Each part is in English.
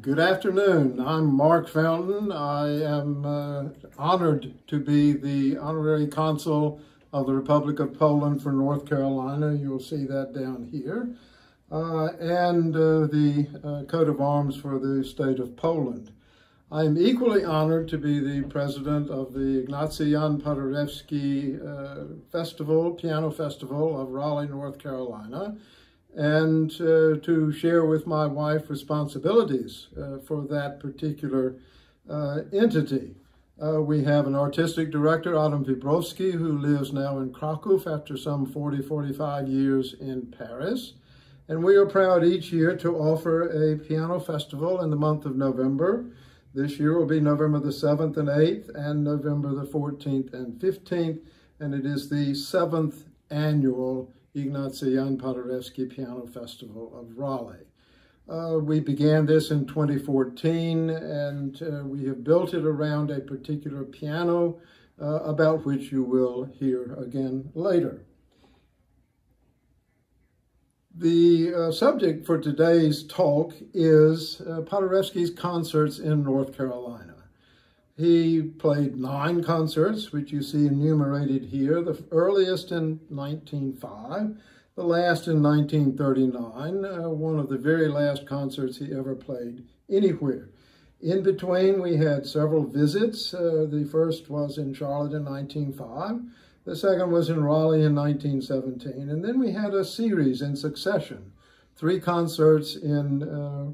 Good afternoon. I'm Mark Fountain. I am uh, honored to be the honorary consul of the Republic of Poland for North Carolina. You'll see that down here. Uh, and uh, the uh, coat of arms for the state of Poland. I am equally honored to be the president of the Ignacy Jan Paderewski uh, Festival, Piano Festival of Raleigh, North Carolina, and uh, to share with my wife responsibilities uh, for that particular uh, entity. Uh, we have an artistic director, Adam Wibrowski, who lives now in Krakow after some 40, 45 years in Paris. And we are proud each year to offer a piano festival in the month of November. This year will be November the 7th and 8th and November the 14th and 15th. And it is the seventh annual Ignacy Jan Paderewski Piano Festival of Raleigh. Uh, we began this in 2014 and uh, we have built it around a particular piano uh, about which you will hear again later. The uh, subject for today's talk is uh, Paderewski's concerts in North Carolina. He played nine concerts, which you see enumerated here, the earliest in 1905, the last in 1939, uh, one of the very last concerts he ever played anywhere. In between, we had several visits. Uh, the first was in Charlotte in 1905. The second was in Raleigh in 1917. And then we had a series in succession, three concerts in uh,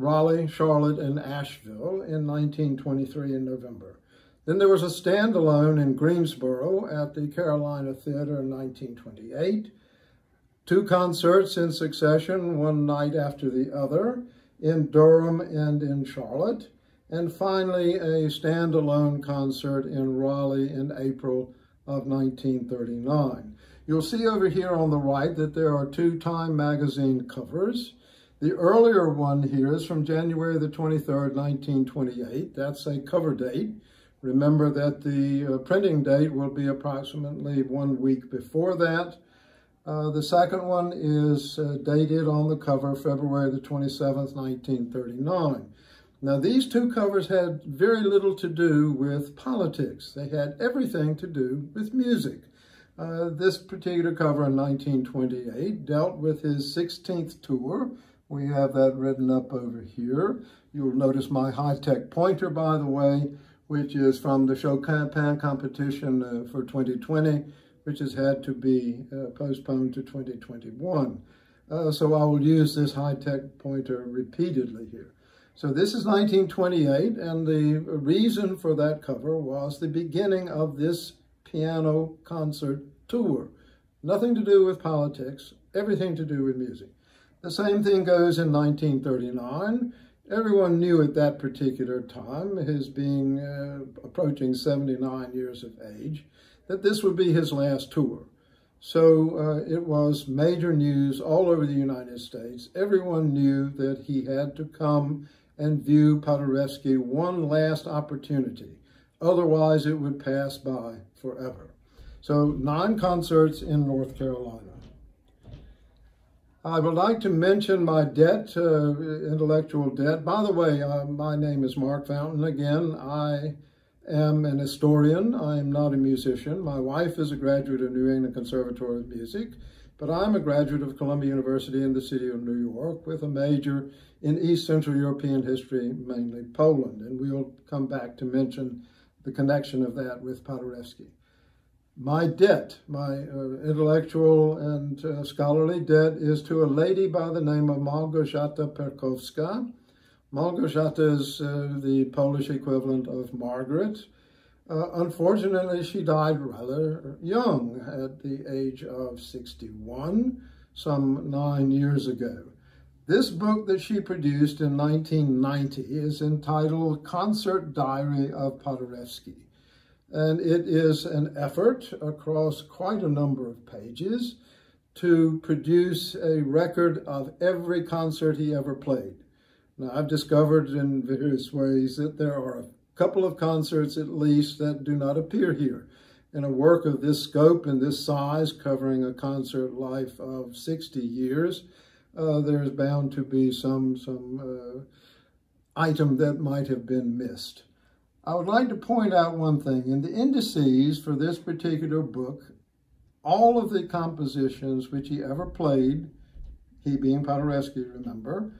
Raleigh, Charlotte, and Asheville in 1923 in November. Then there was a standalone in Greensboro at the Carolina Theater in 1928. Two concerts in succession, one night after the other, in Durham and in Charlotte. And finally, a standalone concert in Raleigh in April of 1939. You'll see over here on the right that there are two Time magazine covers. The earlier one here is from January the 23rd, 1928. That's a cover date. Remember that the uh, printing date will be approximately one week before that. Uh, the second one is uh, dated on the cover February the 27th, 1939. Now, these two covers had very little to do with politics. They had everything to do with music. Uh, this particular cover in 1928 dealt with his 16th tour, we have that written up over here. You'll notice my high-tech pointer, by the way, which is from the Chopin competition uh, for 2020, which has had to be uh, postponed to 2021. Uh, so I will use this high-tech pointer repeatedly here. So this is 1928, and the reason for that cover was the beginning of this piano concert tour. Nothing to do with politics, everything to do with music. The same thing goes in 1939. Everyone knew at that particular time, his being uh, approaching 79 years of age, that this would be his last tour. So uh, it was major news all over the United States. Everyone knew that he had to come and view Paderewski one last opportunity. Otherwise, it would pass by forever. So nine concerts in North Carolina. I would like to mention my debt, uh, intellectual debt. By the way, uh, my name is Mark Fountain. Again, I am an historian. I am not a musician. My wife is a graduate of New England Conservatory of Music, but I'm a graduate of Columbia University in the city of New York with a major in East Central European history, mainly Poland. And we'll come back to mention the connection of that with Paderewski my debt, my uh, intellectual and uh, scholarly debt, is to a lady by the name of Małgorzata Perkowska. Małgorzata is uh, the Polish equivalent of Margaret. Uh, unfortunately, she died rather young at the age of 61, some nine years ago. This book that she produced in 1990 is entitled Concert Diary of Paderewski. And it is an effort across quite a number of pages to produce a record of every concert he ever played. Now, I've discovered in various ways that there are a couple of concerts at least that do not appear here. In a work of this scope and this size, covering a concert life of 60 years, uh, there's bound to be some, some uh, item that might have been missed. I would like to point out one thing. In the indices for this particular book, all of the compositions which he ever played, he being Paderewski, remember,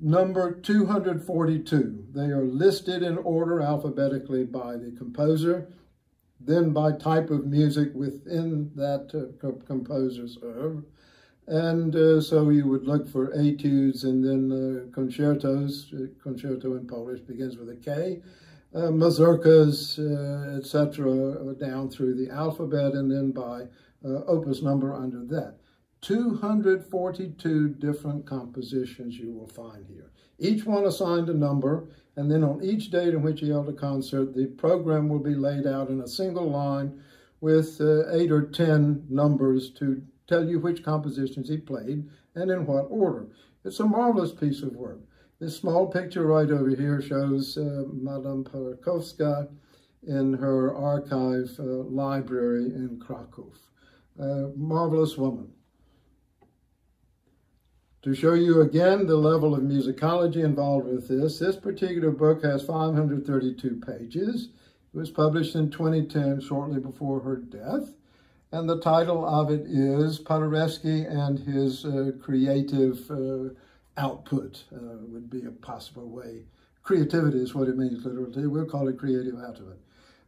number 242. They are listed in order alphabetically by the composer, then by type of music within that uh, composer's oeuvre. And uh, so you would look for etudes and then uh, concertos. Uh, concerto in Polish begins with a K. Uh, mazurkas, uh, etc., down through the alphabet and then by opus number under that. 242 different compositions you will find here. Each one assigned a number, and then on each date in which he held a concert, the program will be laid out in a single line with uh, eight or 10 numbers to tell you which compositions he played and in what order. It's a marvelous piece of work. This small picture right over here shows uh, Madame Perkowska in her archive uh, library in Krakow. Uh, marvelous woman. To show you again the level of musicology involved with this, this particular book has 532 pages. It was published in 2010, shortly before her death. And the title of it is Paderewski and his uh, creative uh, output, uh, would be a possible way. Creativity is what it means literally. We'll call it creative output.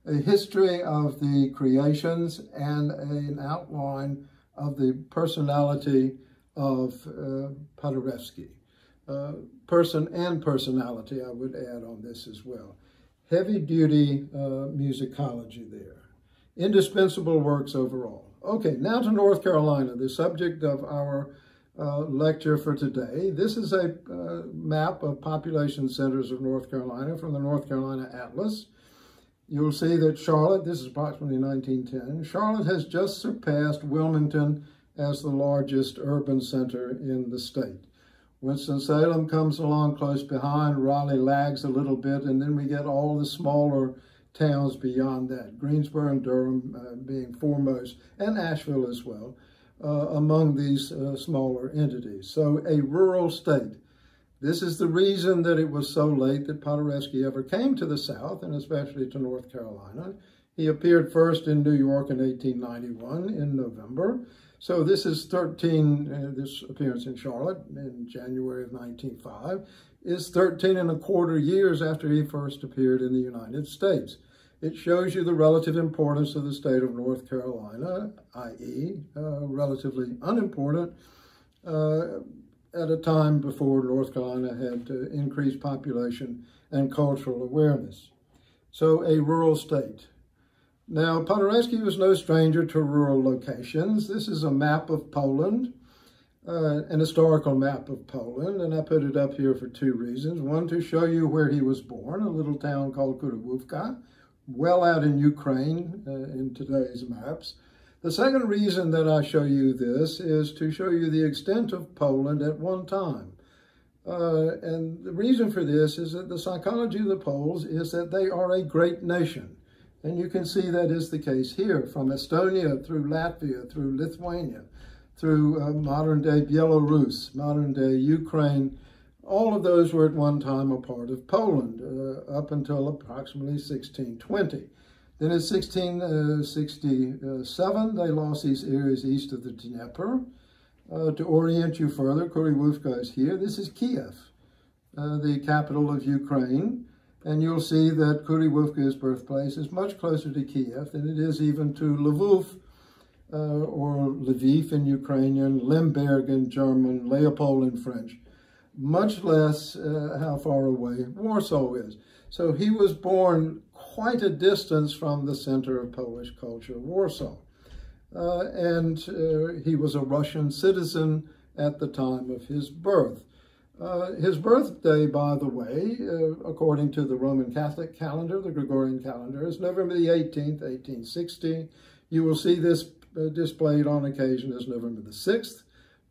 A history of the creations and an outline of the personality of uh, Paderewski. Uh, person and personality, I would add on this as well. Heavy duty uh, musicology there. Indispensable works overall. Okay, now to North Carolina, the subject of our uh, lecture for today. This is a uh, map of population centers of North Carolina from the North Carolina Atlas. You'll see that Charlotte, this is approximately 1910, Charlotte has just surpassed Wilmington as the largest urban center in the state. Winston-Salem comes along close behind, Raleigh lags a little bit, and then we get all the smaller towns beyond that, Greensboro and Durham uh, being foremost, and Asheville as well, uh, among these uh, smaller entities. So a rural state. This is the reason that it was so late that Paderewski ever came to the South, and especially to North Carolina. He appeared first in New York in 1891 in November, so this is 13, uh, this appearance in Charlotte in January of 1905, is 13 and a quarter years after he first appeared in the United States. It shows you the relative importance of the state of North Carolina, i.e., uh, relatively unimportant uh, at a time before North Carolina had uh, increased population and cultural awareness. So a rural state. Now, Paderewski was no stranger to rural locations. This is a map of Poland, uh, an historical map of Poland, and I put it up here for two reasons. One, to show you where he was born, a little town called Kuryłówka, well out in Ukraine uh, in today's maps. The second reason that I show you this is to show you the extent of Poland at one time. Uh, and the reason for this is that the psychology of the Poles is that they are a great nation. And you can see that is the case here, from Estonia through Latvia, through Lithuania, through uh, modern-day Belarus, modern-day Ukraine. All of those were at one time a part of Poland uh, up until approximately 1620. Then in 1667, they lost these areas east of the Dnieper. Uh, to orient you further, Kuryłówka is here. This is Kiev, uh, the capital of Ukraine. And you'll see that Kuryłówka's birthplace is much closer to Kiev than it is even to Lvov, uh, or Lviv in Ukrainian, Lemberg in German, Leopold in French. Much less uh, how far away Warsaw is. So he was born quite a distance from the center of Polish culture, Warsaw. Uh, and uh, he was a Russian citizen at the time of his birth. Uh, his birthday, by the way, uh, according to the Roman Catholic calendar, the Gregorian calendar, is November the 18th, 1860. You will see this uh, displayed on occasion as November the 6th.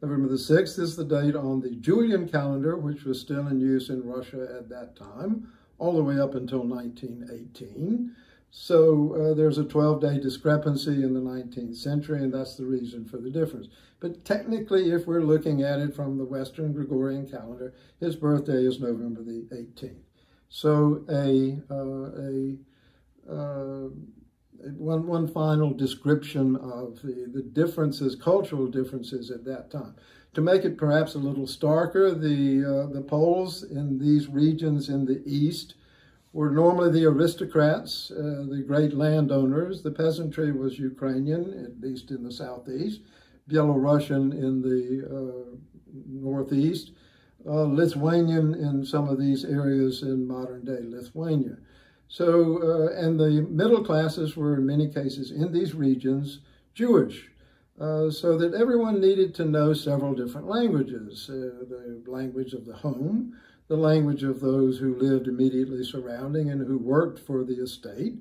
November the 6th is the date on the Julian calendar, which was still in use in Russia at that time, all the way up until 1918. So uh, there's a 12-day discrepancy in the 19th century, and that's the reason for the difference. But technically, if we're looking at it from the Western Gregorian calendar, his birthday is November the 18th. So a, uh, a uh, one, one final description of the, the differences, cultural differences at that time. To make it perhaps a little starker, the, uh, the Poles in these regions in the east were normally the aristocrats, uh, the great landowners. The peasantry was Ukrainian, at least in the southeast, Belarusian in the uh, northeast, uh, Lithuanian in some of these areas in modern-day Lithuania. So, uh, and the middle classes were in many cases in these regions Jewish, uh, so that everyone needed to know several different languages, uh, the language of the home, the language of those who lived immediately surrounding and who worked for the estate,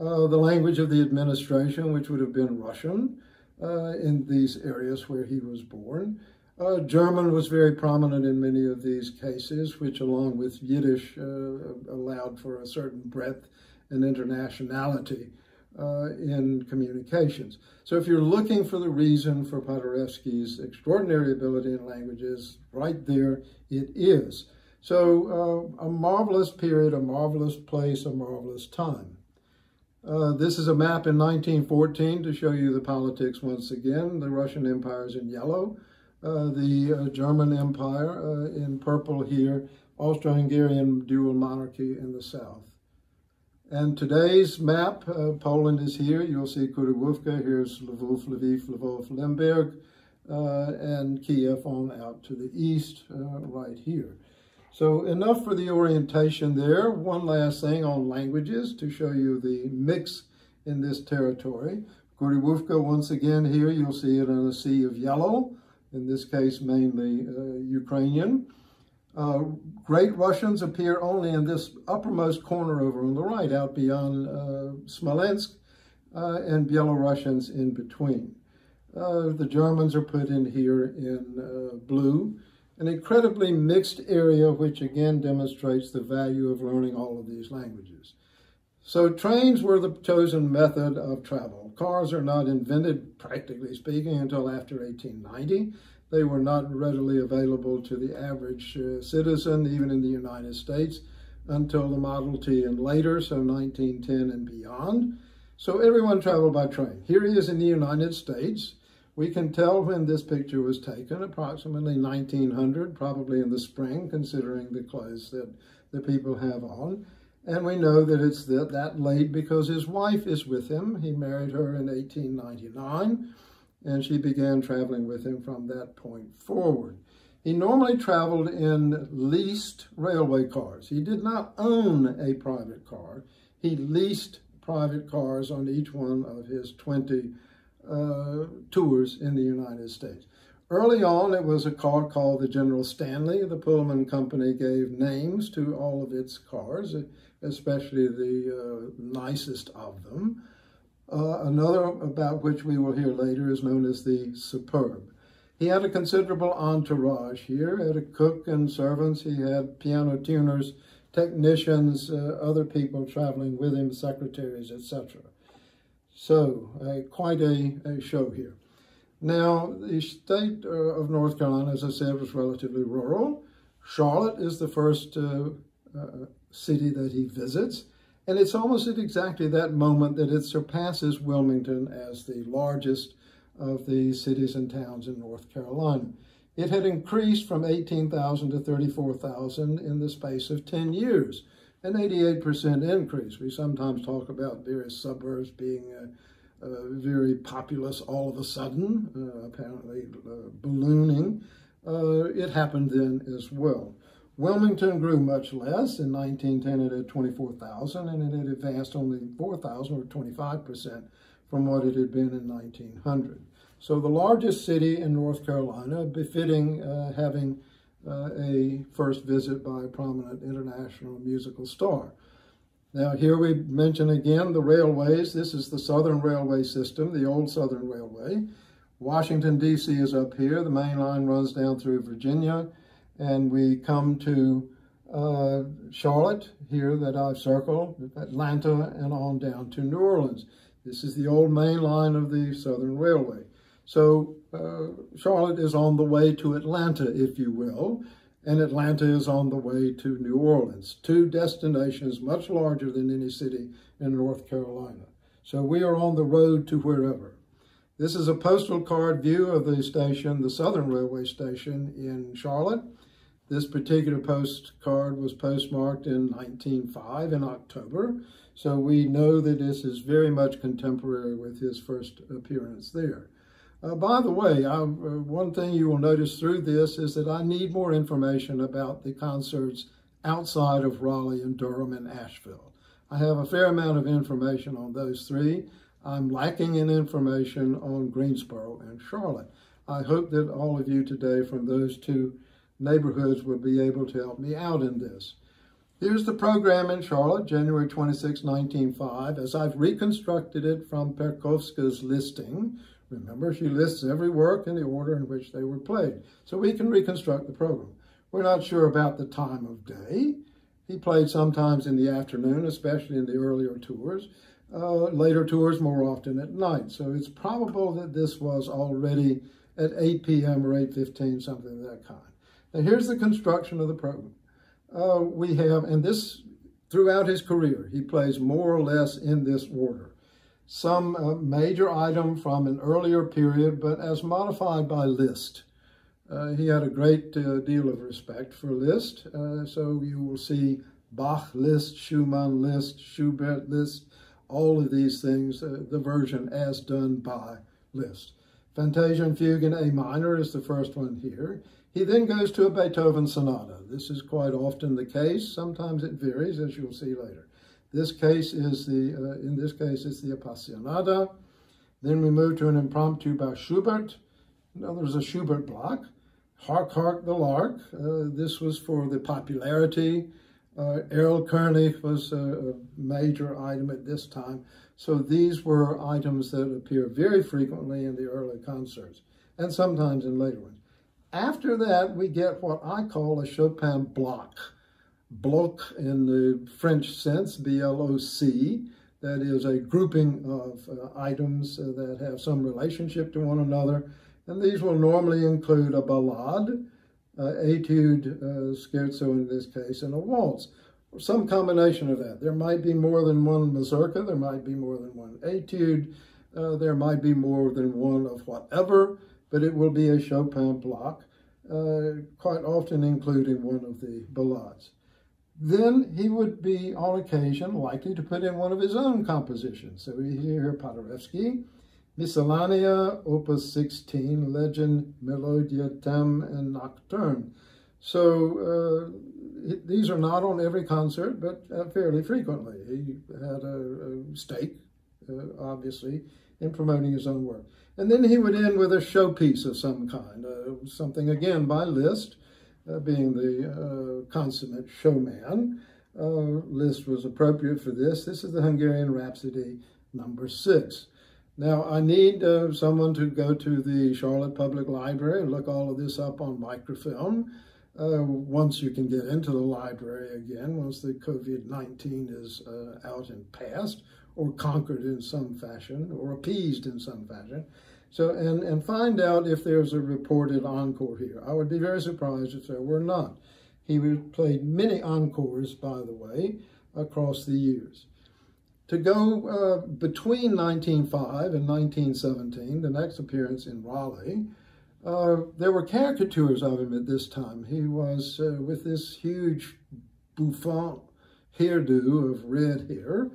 uh, the language of the administration, which would have been Russian uh, in these areas where he was born. Uh, German was very prominent in many of these cases, which along with Yiddish uh, allowed for a certain breadth and internationality uh, in communications. So if you're looking for the reason for Paderewski's extraordinary ability in languages, right there it is. So uh, a marvelous period, a marvelous place, a marvelous time. Uh, this is a map in 1914 to show you the politics once again. The Russian Empire is in yellow, the uh, German Empire uh, in purple here, Austro-Hungarian dual monarchy in the south. And today's map, uh, Poland is here. You'll see Kuryłówka, here's Lvov, Lviv, Lvov, Lemberg, and Kiev on out to the east right here. So enough for the orientation there. One last thing on languages to show you the mix in this territory. Kuryłówka, once again here, you'll see it in a sea of yellow, in this case mainly uh, Ukrainian. Uh, Great Russians appear only in this uppermost corner over on the right, out beyond uh, Smolensk, uh, and Belarusians in between. Uh, the Germans are put in here in uh, blue an incredibly mixed area, which again demonstrates the value of learning all of these languages. So trains were the chosen method of travel. Cars are not invented, practically speaking, until after 1890. They were not readily available to the average uh, citizen, even in the United States, until the Model T and later, so 1910 and beyond. So everyone traveled by train. Here he is in the United States. We can tell when this picture was taken, approximately 1900, probably in the spring, considering the clothes that the people have on. And we know that it's that, that late because his wife is with him. He married her in 1899, and she began traveling with him from that point forward. He normally traveled in leased railway cars. He did not own a private car. He leased private cars on each one of his 20 uh, tours in the United States. Early on, it was a car called the General Stanley. The Pullman Company gave names to all of its cars, especially the uh, nicest of them. Uh, another about which we will hear later is known as the Superb. He had a considerable entourage here, He had a cook and servants, he had piano tuners, technicians, uh, other people traveling with him, secretaries, etc. So uh, quite a, a show here. Now, the state uh, of North Carolina, as I said, was relatively rural. Charlotte is the first uh, uh, city that he visits, and it's almost at exactly that moment that it surpasses Wilmington as the largest of the cities and towns in North Carolina. It had increased from 18,000 to 34,000 in the space of 10 years an 88% increase. We sometimes talk about various suburbs being uh, uh, very populous all of a sudden, uh, apparently uh, ballooning. Uh, it happened then as well. Wilmington grew much less. In 1910, it had 24,000, and it had advanced only 4,000, or 25%, from what it had been in 1900. So the largest city in North Carolina, befitting uh, having uh, a first visit by a prominent international musical star. Now here we mention again the railways. This is the Southern Railway system, the old Southern Railway. Washington, D.C. is up here. The main line runs down through Virginia, and we come to uh, Charlotte here that I've circled, Atlanta, and on down to New Orleans. This is the old main line of the Southern Railway. So uh, Charlotte is on the way to Atlanta, if you will, and Atlanta is on the way to New Orleans, two destinations much larger than any city in North Carolina. So we are on the road to wherever. This is a postal card view of the station, the Southern Railway Station in Charlotte. This particular postcard was postmarked in 1905 in October, so we know that this is very much contemporary with his first appearance there. Uh, by the way, I, uh, one thing you will notice through this is that I need more information about the concerts outside of Raleigh and Durham and Asheville. I have a fair amount of information on those three. I'm lacking in information on Greensboro and Charlotte. I hope that all of you today from those two neighborhoods would be able to help me out in this. Here's the program in Charlotte, January 26, 1905, as I've reconstructed it from Perkowska's listing. Remember, she lists every work in the order in which they were played, so we can reconstruct the program. We're not sure about the time of day. He played sometimes in the afternoon, especially in the earlier tours. Uh, later tours more often at night. So it's probable that this was already at 8 p.m. or 8.15, something of that kind. Now here's the construction of the program. Uh, we have, and this throughout his career, he plays more or less in this order. Some uh, major item from an earlier period, but as modified by Liszt. Uh, he had a great uh, deal of respect for Liszt, uh, so you will see Bach Liszt, Schumann Liszt, Schubert Liszt, all of these things, uh, the version as done by Liszt. Fantasia and Fugue in A minor is the first one here. He then goes to a Beethoven sonata. This is quite often the case. Sometimes it varies, as you'll see later. This case is the, uh, in this case, it's the Appassionata. Then we move to an impromptu by Schubert. Now there's a Schubert block. Hark, Hark the Lark. Uh, this was for the popularity. Uh, Errol was a, a major item at this time. So these were items that appear very frequently in the early concerts and sometimes in later ones. After that, we get what I call a Chopin block. Bloc in the French sense, B-L-O-C, that is a grouping of uh, items uh, that have some relationship to one another. And these will normally include a ballade, uh, etude, uh, scherzo in this case, and a waltz. Or some combination of that. There might be more than one mazurka, there might be more than one etude, uh, there might be more than one of whatever, but it will be a Chopin block, uh, quite often including one of the ballades. Then he would be, on occasion, likely to put in one of his own compositions. So we hear Paderewski, Miscellanea, Opus 16, Legend, Melodia, Theme, and Nocturne. So uh, these are not on every concert, but uh, fairly frequently. He had a, a stake, uh, obviously, in promoting his own work. And then he would end with a showpiece of some kind, uh, something again by Liszt, uh, being the uh, consummate showman. Uh, Liszt was appropriate for this. This is the Hungarian Rhapsody number six. Now, I need uh, someone to go to the Charlotte Public Library and look all of this up on microfilm. Uh, once you can get into the library again, once the COVID-19 is out and past, or conquered in some fashion, or appeased in some fashion. So, and, and find out if there's a reported encore here. I would be very surprised if there were not. He played many encores, by the way, across the years. To go uh, between 1905 and 1917, the next appearance in Raleigh, uh, there were caricatures of him at this time. He was uh, with this huge bouffant hairdo of red hair.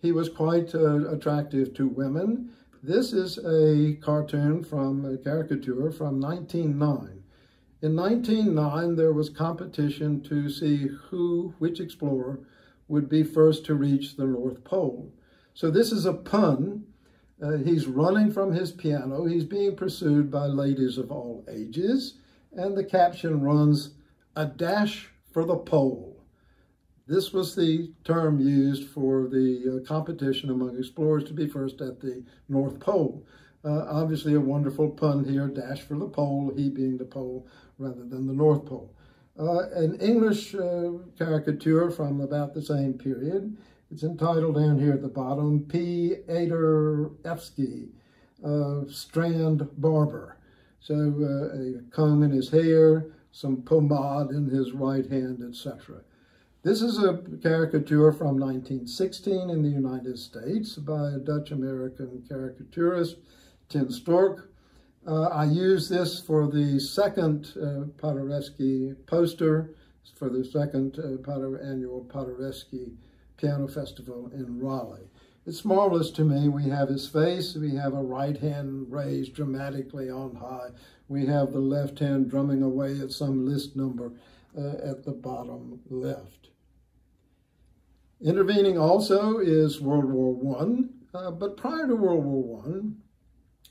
He was quite uh, attractive to women. This is a cartoon from a caricature from 1909. In 1909, there was competition to see who, which explorer, would be first to reach the North Pole. So this is a pun uh, he's running from his piano. He's being pursued by ladies of all ages. And the caption runs, a dash for the pole. This was the term used for the uh, competition among explorers to be first at the North Pole. Uh, obviously a wonderful pun here, dash for the pole, he being the pole rather than the North Pole. Uh, an English uh, caricature from about the same period. It's entitled down here at the bottom, P. Aderewski, uh, Strand Barber. So uh, a comb in his hair, some pomade in his right hand, etc. This is a caricature from 1916 in the United States by a Dutch-American caricaturist, Tin Stork. Uh, I use this for the second uh, Paderewski poster, for the second uh, annual Paderewski Piano Festival in Raleigh. It's marvelous to me. We have his face. We have a right hand raised dramatically on high. We have the left hand drumming away at some Liszt number uh, at the bottom left. Intervening also is World War I, uh, but prior to World War I,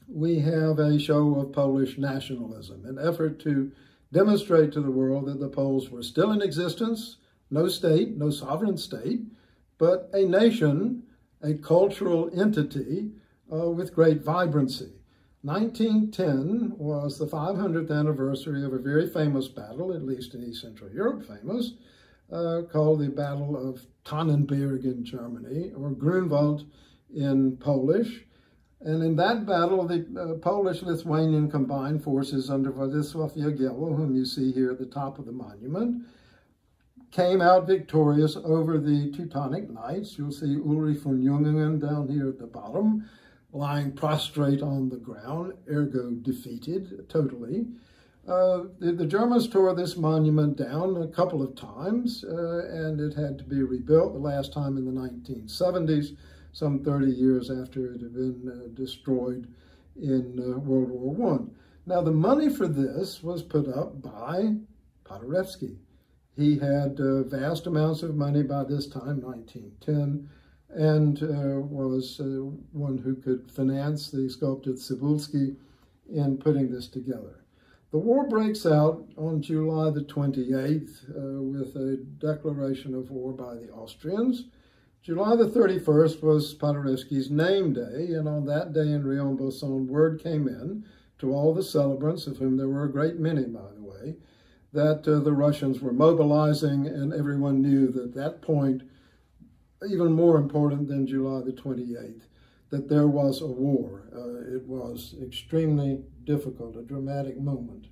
we have a show of Polish nationalism, an effort to demonstrate to the world that the Poles were still in existence, no state, no sovereign state, but a nation a cultural entity uh, with great vibrancy. 1910 was the 500th anniversary of a very famous battle, at least in East Central Europe famous, uh, called the Battle of Tannenberg in Germany, or Grunwald in Polish. And in that battle, the uh, Polish-Lithuanian combined forces under Władysław Jagiełło, whom you see here at the top of the monument, came out victorious over the Teutonic Knights. You'll see Ulrich von Jungingen down here at the bottom, lying prostrate on the ground, ergo defeated totally. Uh, the, the, Germans tore this monument down a couple of times, uh, and it had to be rebuilt the last time in the 1970s, some 30 years after it had been uh, destroyed in uh, World War I. Now, the money for this was put up by Paderewski. He had uh, vast amounts of money by this time, 1910, and uh, was uh, one who could finance the sculptor Wiwulski in putting this together. The war breaks out on July the 28th uh, with a declaration of war by the Austrians. July the 31st was Paderewski's name day, and on that day in Riond-Bosson, word came in to all the celebrants, of whom there were a great many, by the way, that uh, the Russians were mobilizing, and everyone knew that that point, even more important than July the 28th, that there was a war. Uh, it was extremely difficult, a dramatic moment.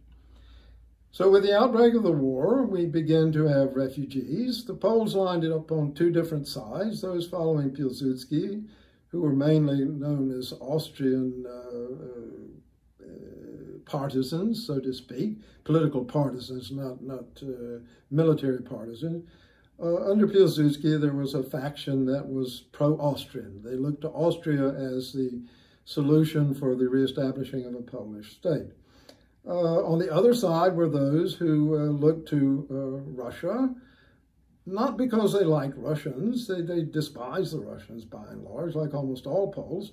So with the outbreak of the war, we began to have refugees. The Poles lined it up on two different sides, those following Pilsudski, who were mainly known as Austrian uh, uh partisans, so to speak, political partisans, not, not uh, military partisans. Uh, under Pilsudski, there was a faction that was pro-Austrian. They looked to Austria as the solution for the reestablishing of a Polish state. Uh, on the other side were those who uh, looked to uh, Russia, not because they liked Russians, they, they despised the Russians by and large, like almost all Poles,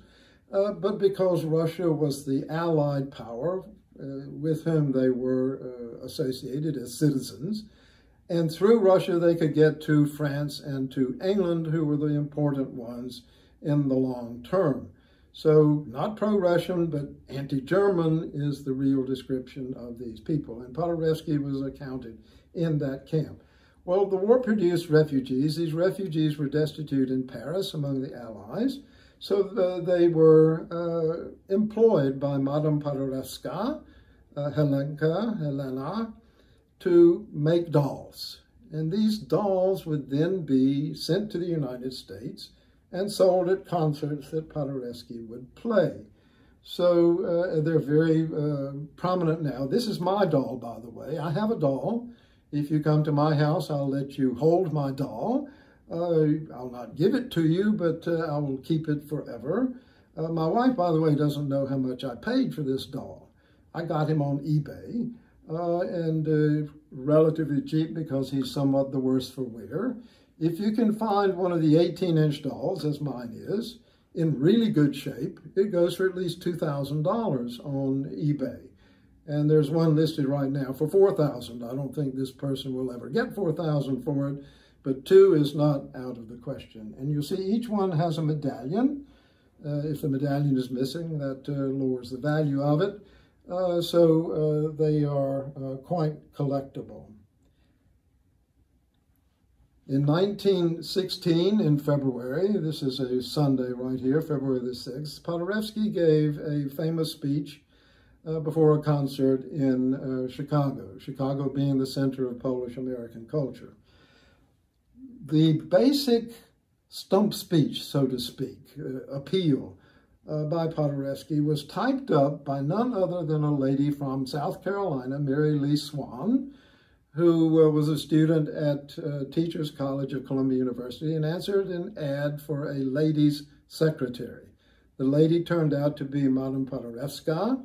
uh, but because Russia was the allied power uh, with whom they were associated as citizens. And through Russia, they could get to France and to England, who were the important ones in the long term. So not pro-Russian, but anti-German is the real description of these people. And Paderewski was accounted in that camp. Well, the war produced refugees. These refugees were destitute in Paris among the Allies. So the, they were uh, employed by Madame Paderewska, uh, Helenka, Helena, to make dolls. And these dolls would then be sent to the United States and sold at concerts that Paderewski would play. So uh, they're very uh, prominent now. This is my doll, by the way. I have a doll. If you come to my house, I'll let you hold my doll. Uh, I'll not give it to you, but uh, I will keep it forever. Uh, my wife, by the way, doesn't know how much I paid for this doll. I got him on eBay, uh, and uh, relatively cheap because he's somewhat the worse for wear. If you can find one of the 18-inch dolls, as mine is, in really good shape, it goes for at least $2,000 on eBay. And there's one listed right now for 4000 I don't think this person will ever get 4000 for it, but two is not out of the question. And you'll see each one has a medallion. Uh, if the medallion is missing, that uh, lowers the value of it. Uh, so uh, they are uh, quite collectible. In 1916, in February, this is a Sunday right here, February the 6th, Paderewski gave a famous speech uh, before a concert in uh, Chicago, Chicago being the center of Polish-American culture. The basic stump speech, so to speak, uh, appeal uh, by Paderewski was typed up by none other than a lady from South Carolina, Mary Lee Swan, who uh, was a student at uh, Teachers College of Columbia University and answered an ad for a ladies' secretary. The lady turned out to be Madame Paderewska.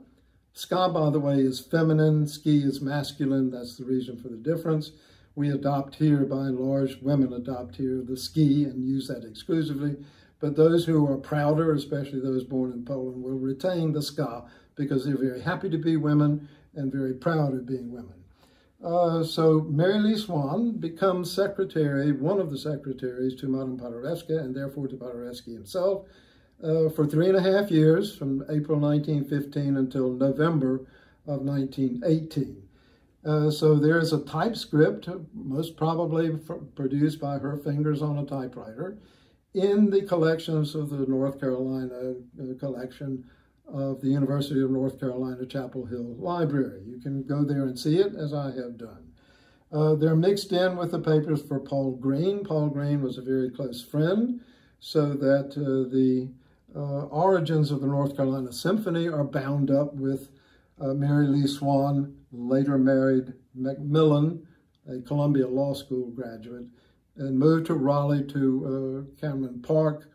Ska, by the way, is feminine, ski is masculine. That's the reason for the difference. We adopt here, by and large, women adopt here the ski and use that exclusively. But those who are prouder, especially those born in Poland, will retain the ska because they're very happy to be women and very proud of being women. Uh, so Mary Lee Swan becomes secretary, one of the secretaries to Madame Paderewska and therefore to Paderewski himself uh, for three and a half years from April 1915 until November of 1918. Uh, so there is a typescript, most probably produced by her fingers on a typewriter, in the collections of the North Carolina uh, collection of the University of North Carolina Chapel Hill Library. You can go there and see it, as I have done. Uh, they're mixed in with the papers for Paul Green. Paul Green was a very close friend, so that uh, the uh, origins of the North Carolina Symphony are bound up with uh, Mary Lee Swan, later married Macmillan, a Columbia Law School graduate, and moved to Raleigh to uh, Cameron Park,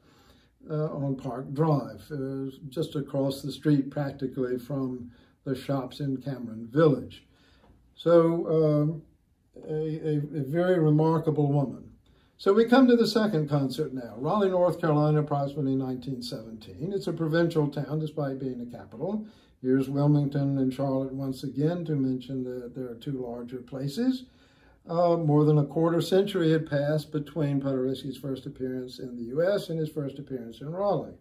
uh, on Park Drive, uh, just across the street practically from the shops in Cameron Village. So um, a, a, a, very remarkable woman. So we come to the second concert now. Raleigh, North Carolina, approximately 1917. It's a provincial town despite being a capital. Here's Wilmington and Charlotte once again to mention that there are two larger places. Uh, more than a quarter century had passed between Paderewski's first appearance in the U.S. and his first appearance in Raleigh.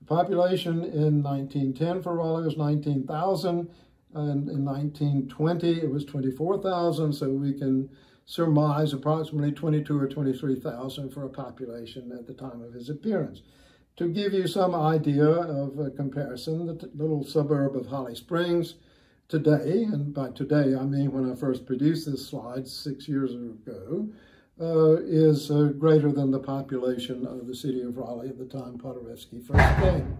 The population in 1910 for Raleigh was 19,000, and in 1920 it was 24,000, so we can surmise approximately 22 or 23,000 for a population at the time of his appearance. To give you some idea of a comparison, the little suburb of Holly Springs today, and by today I mean when I first produced this slide six years ago, uh, is uh, greater than the population of the city of Raleigh at the time Paderewski first came.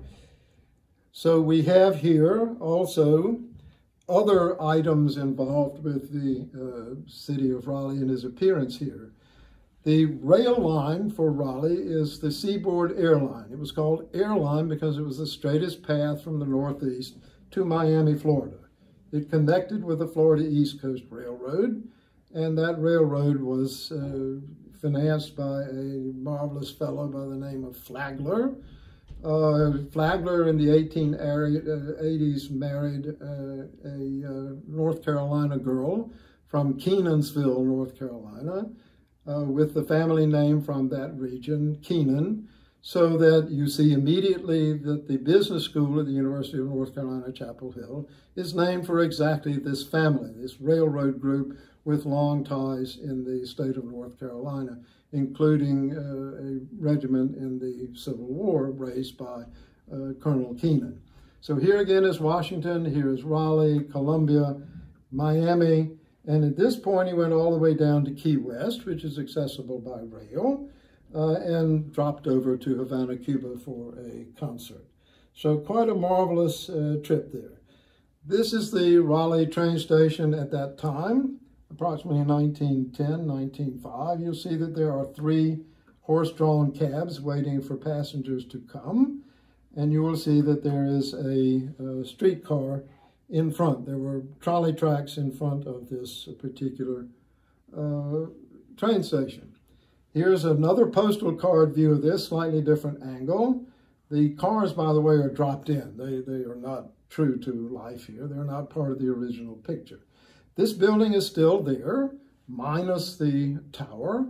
So we have here also other items involved with the uh, city of Raleigh and his appearance here. The rail line for Raleigh is the Seaboard Airline. It was called Airline because it was the straightest path from the Northeast to Miami, Florida. It connected with the Florida East Coast Railroad, and that railroad was uh, financed by a marvelous fellow by the name of Flagler. Uh, Flagler in the 1880s uh, married uh, a uh, North Carolina girl from Kenansville, North Carolina, uh, with the family name from that region, Kenan so that you see immediately that the business school at the University of North Carolina, Chapel Hill, is named for exactly this family, this railroad group with long ties in the state of North Carolina, including uh, a regiment in the Civil War raised by uh, Colonel Kenan. So here again is Washington, here is Raleigh, Columbia, Miami, and at this point he went all the way down to Key West, which is accessible by rail uh, and dropped over to Havana, Cuba for a concert. So quite a marvelous uh, trip there. This is the Raleigh train station at that time, approximately 1910, 1905. You'll see that there are three horse-drawn cabs waiting for passengers to come. And you will see that there is a, a streetcar in front. There were trolley tracks in front of this particular uh, train station. Here's another postal card view of this, slightly different angle. The cars, by the way, are dropped in. They, they are not true to life here. They're not part of the original picture. This building is still there, minus the tower.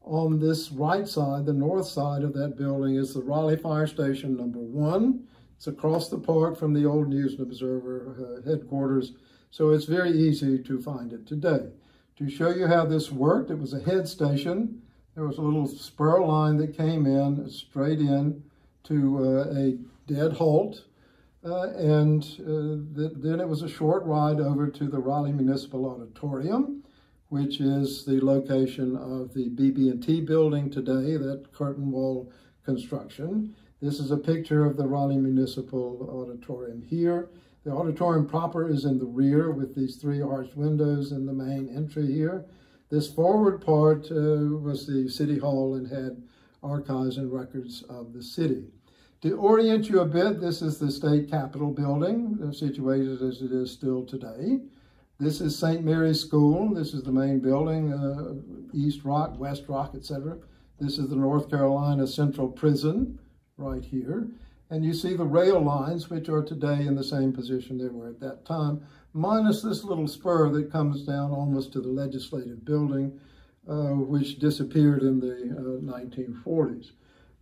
On this right side, the north side of that building is the Raleigh Fire Station number one. It's across the park from the old News and Observer uh, headquarters, so it's very easy to find it today. To show you how this worked, it was a head station There was a little spur line that came in straight in to uh, a dead halt. Uh, and uh, th then it was a short ride over to the Raleigh Municipal Auditorium, which is the location of the BB&T building today, that curtain wall construction. This is a picture of the Raleigh Municipal Auditorium here. The auditorium proper is in the rear with these three arched windows in the main entry here. This forward part uh, was the City Hall and had archives and records of the city. To orient you a bit, this is the state capitol building, uh, situated as it is still today. This is St. Mary's School. This is the main building, uh, East Rock, West Rock, etc. This is the North Carolina Central Prison right here. And you see the rail lines, which are today in the same position they were at that time, minus this little spur that comes down almost to the legislative building, uh, which disappeared in the 1940s.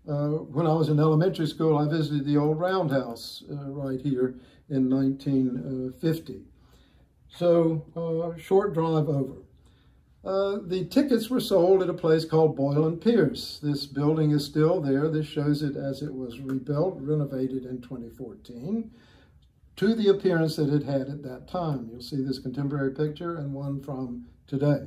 Uh, uh, when I was in elementary school, I visited the old roundhouse uh, right here in 1950. So, uh, short drive over. Uh, the tickets were sold at a place called Boylan-Pearce. This building is still there. This shows it as it was rebuilt, renovated in 2014 to the appearance that it had at that time. You'll see this contemporary picture and one from today.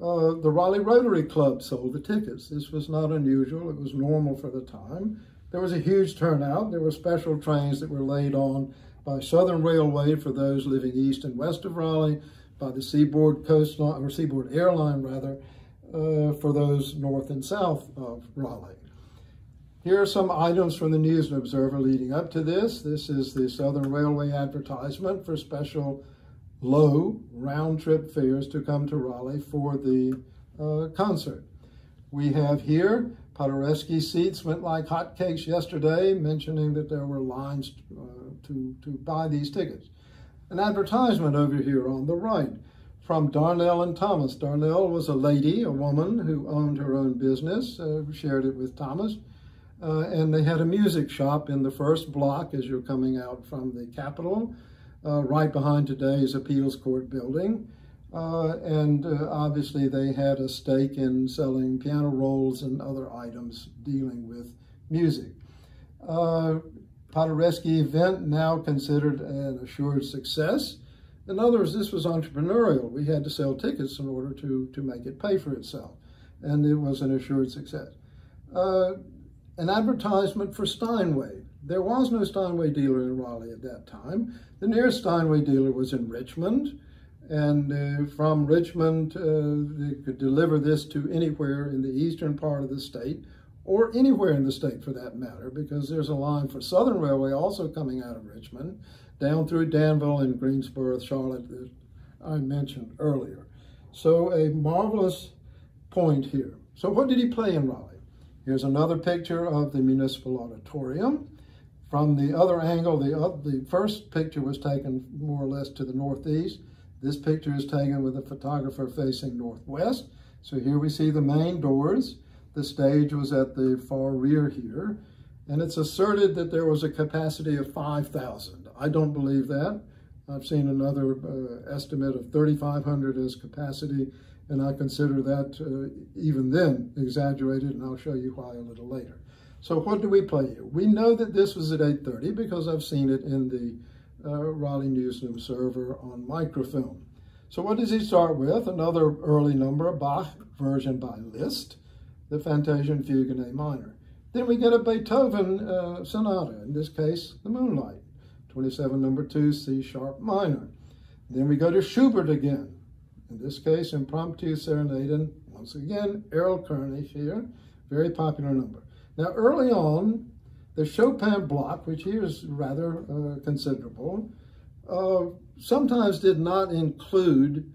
Uh, the Raleigh Rotary Club sold the tickets. This was not unusual. It was normal for the time. There was a huge turnout. There were special trains that were laid on by Southern Railway for those living east and west of Raleigh, by the Seaboard Coastline, or Seaboard Airline rather, uh, for those north and south of Raleigh. Here are some items from the News and Observer leading up to this. This is the Southern Railway advertisement for special low round-trip fares to come to Raleigh for the uh, concert. We have here, Paderewski seats went like hotcakes yesterday, mentioning that there were lines uh, to, to buy these tickets an advertisement over here on the right from Darnell and Thomas. Darnell was a lady, a woman who owned her own business, uh, shared it with Thomas, uh, and they had a music shop in the first block as you're coming out from the Capitol, uh, right behind today's appeals court building. Uh, and uh, obviously they had a stake in selling piano rolls and other items dealing with music. Uh, event now considered an assured success. In other words, this was entrepreneurial. We had to sell tickets in order to, to make it pay for itself. And it was an assured success. Uh, an advertisement for Steinway. There was no Steinway dealer in Raleigh at that time. The nearest Steinway dealer was in Richmond. And uh, from Richmond, uh, they could deliver this to anywhere in the eastern part of the state or anywhere in the state for that matter, because there's a line for Southern Railway also coming out of Richmond, down through Danville and Greensboro, Charlotte, that I mentioned earlier. So a marvelous point here. So what did he play in Raleigh? Here's another picture of the Municipal Auditorium. From the other angle, the, uh, the first picture was taken more or less to the northeast. This picture is taken with a photographer facing northwest. So here we see the main doors. The stage was at the far rear here, and it's asserted that there was a capacity of 5,000. I don't believe that. I've seen another uh, estimate of 3,500 as capacity, and I consider that uh, even then exaggerated, and I'll show you why a little later. So what do we play here? We know that this was at 8.30 because I've seen it in the uh, Raleigh News and Observer on microfilm. So what does he start with? Another early number, Bach version by Liszt the Fantasia and Fugue in A minor. Then we get a Beethoven uh, sonata, in this case, the Moonlight, 27 number 2, C sharp minor. Then we go to Schubert again, in this case, Impromptu Serenade, and once again, Erlkönig here, very popular number. Now, early on, the Chopin block, which here is rather uh, considerable, uh, sometimes did not include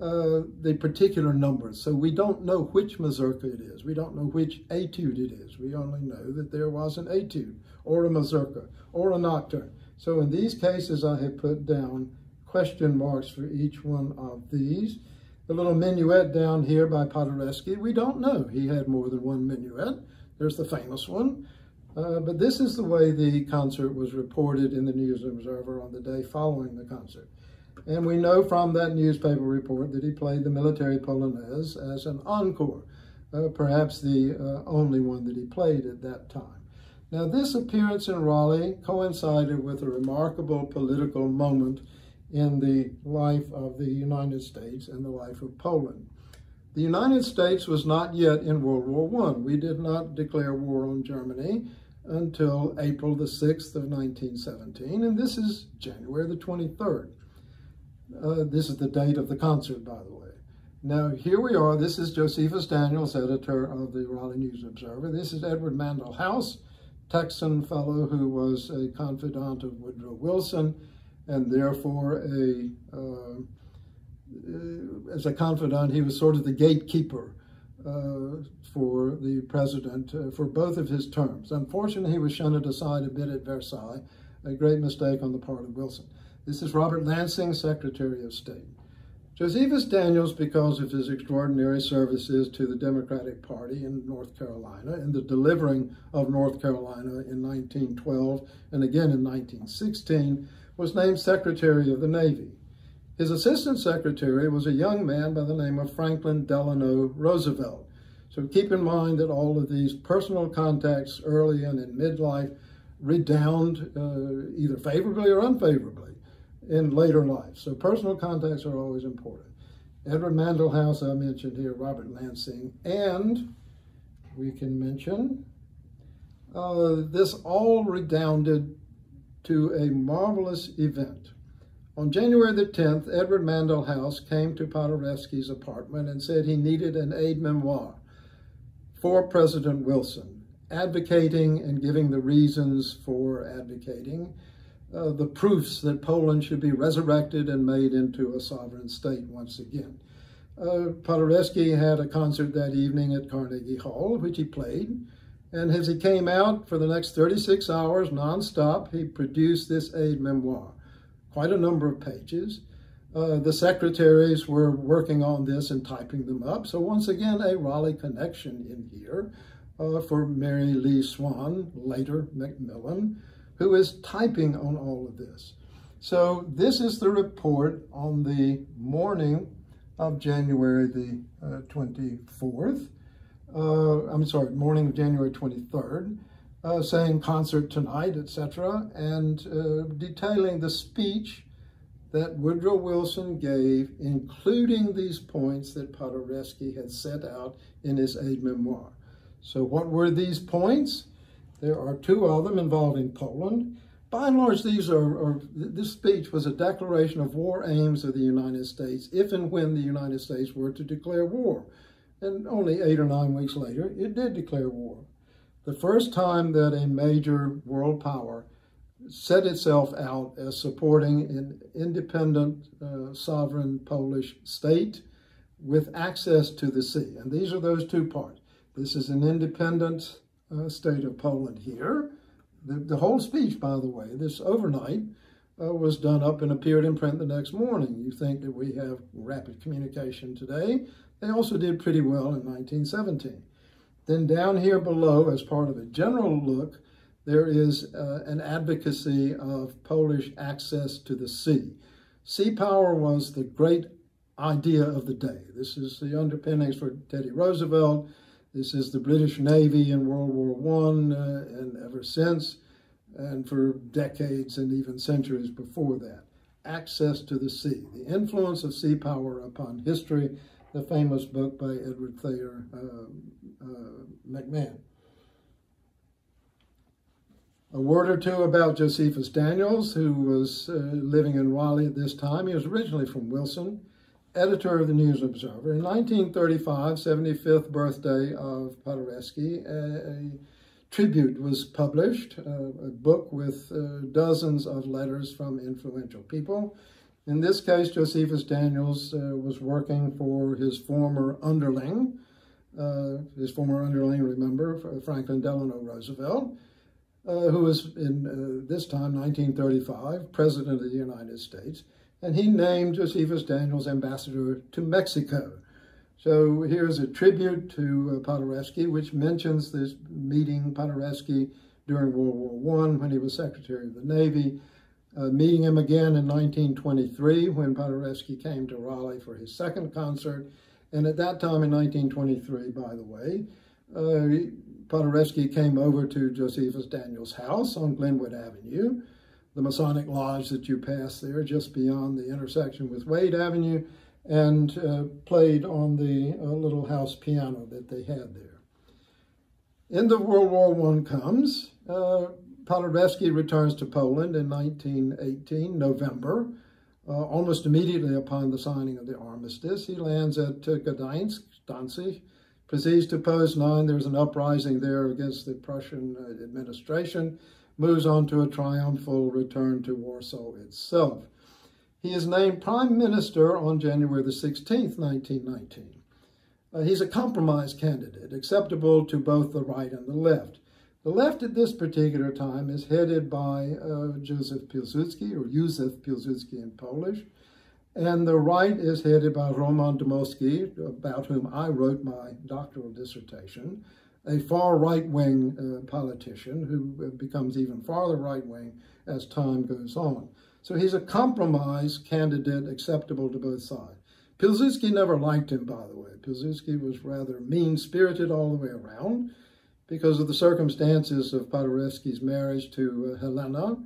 uh, the particular numbers. So we don't know which mazurka it is. We don't know which etude it is. We only know that there was an etude or a mazurka or a nocturne. So in these cases, I have put down question marks for each one of these. The little minuet down here by Paderewski, we don't know. He had more than one minuet. There's the famous one. Uh, but this is the way the concert was reported in the News Observer on the day following the concert. And we know from that newspaper report that he played the military polonaise as an encore. uh, perhaps the uh, only one that he played at that time. Now, this appearance in Raleigh coincided with a remarkable political moment in the life of the United States and the life of Poland. The United States was not yet in World War I. We did not declare war on Germany until April the 6th of 1917, and this is January the 23rd. Uh, this is the date of the concert, by the way. Now, here we are. This is Josephus Daniels, editor of the Raleigh News Observer. This is Edward Mandell House, Texan fellow who was a confidant of Woodrow Wilson, and therefore a uh, as a confidant, he was sort of the gatekeeper uh, for the president uh, for both of his terms. Unfortunately, he was shunted aside a bit at Versailles, a great mistake on the part of Wilson. This is Robert Lansing, Secretary of State. Josephus Daniels, because of his extraordinary services to the Democratic Party in North Carolina and the delivering of North Carolina in 1912 and again in 1916, was named Secretary of the Navy. His assistant secretary was a young man by the name of Franklin Delano Roosevelt. So keep in mind that all of these personal contacts early and in midlife redound uh, either favorably or unfavorably in later life. So personal contacts are always important. Edward Mandell House, I mentioned here, Robert Lansing, and we can mention uh, this all redounded to a marvelous event. On January the 10th, Edward Mandell House came to Paderewski's apartment and said he needed an aide memoir for President Wilson, advocating and giving the reasons for advocating, uh, the proofs that Poland should be resurrected and made into a sovereign state once again. Uh, Paderewski had a concert that evening at Carnegie Hall, which he played. And as he came out for the next 36 hours nonstop, he produced this aide memoir quite a number of pages. Uh, the secretaries were working on this and typing them up. So once again, a Raleigh connection in here uh, for Mary Lee Swan, later Macmillan, who is typing on all of this. So this is the report on the morning of January the uh, 24th. Uh, I'm sorry, morning of January 23rd uh, saying concert tonight, etc., and uh, detailing the speech that Woodrow Wilson gave, including these points that Paderewski had set out in his aide memoir. So what were these points? There are two of them involving Poland. By and large, these are, are, this speech was a declaration of war aims of the United States if and when the United States were to declare war. And only eight or nine weeks later, it did declare war the first time that a major world power set itself out as supporting an independent, uh, sovereign Polish state with access to the sea. And these are those two parts. This is an independent uh, state of Poland here. The, the, whole speech, by the way, this overnight, uh, was done up and appeared in print the next morning. You think that we have rapid communication today. They also did pretty well in 1917. Then down here below, as part of a general look, there is uh, an advocacy of Polish access to the sea. Sea power was the great idea of the day. This is the underpinnings for Teddy Roosevelt. This is the British Navy in World War I uh, and ever since, and for decades and even centuries before that. Access to the sea, the influence of sea power upon history, the famous book by Edward Thayer uh, uh, McMahon. A word or two about Josephus Daniels, who was uh, living in Raleigh at this time. He was originally from Wilson, editor of the News Observer. In 1935, 75th birthday of Paderewski, a, a tribute was published, uh, a book with uh, dozens of letters from influential people. In this case, Josephus Daniels uh, was working for his former underling, uh, his former underling, remember, Franklin Delano Roosevelt, uh, who was in uh, this time, 1935, President of the United States, and he named Josephus Daniels ambassador to Mexico. So here's a tribute to uh, Paderewski, which mentions this meeting Paderewski during World War I when he was Secretary of the Navy, uh, meeting him again in 1923 when Paderewski came to Raleigh for his second concert, And at that time in 1923, by the way, uh, Paderewski came over to Josephus Daniels' house on Glenwood Avenue, the Masonic Lodge that you pass there just beyond the intersection with Wade Avenue, and uh, played on the uh, little house piano that they had there. End of World War I comes. Uh, Paderewski returns to Poland in 1918, November. Uh, almost immediately upon the signing of the armistice, he lands at uh, Gdańsk, Danzig, proceeds to Poznan. There's an uprising there against the Prussian uh, administration, moves on to a triumphal return to Warsaw itself. He is named prime minister on January the 16th, 1919. Uh, he's a compromise candidate, acceptable to both the right and the left. The left at this particular time is headed by uh, Joseph Pilsudski, or Józef Pilsudski in Polish, and the right is headed by Roman Dmowski, about whom I wrote my doctoral dissertation, a far right-wing uh, politician who becomes even farther right-wing as time goes on. So he's a compromise candidate acceptable to both sides. Pilsudski never liked him, by the way. Pilsudski was rather mean-spirited all the way around because of the circumstances of Paderewski's marriage to uh, Helena.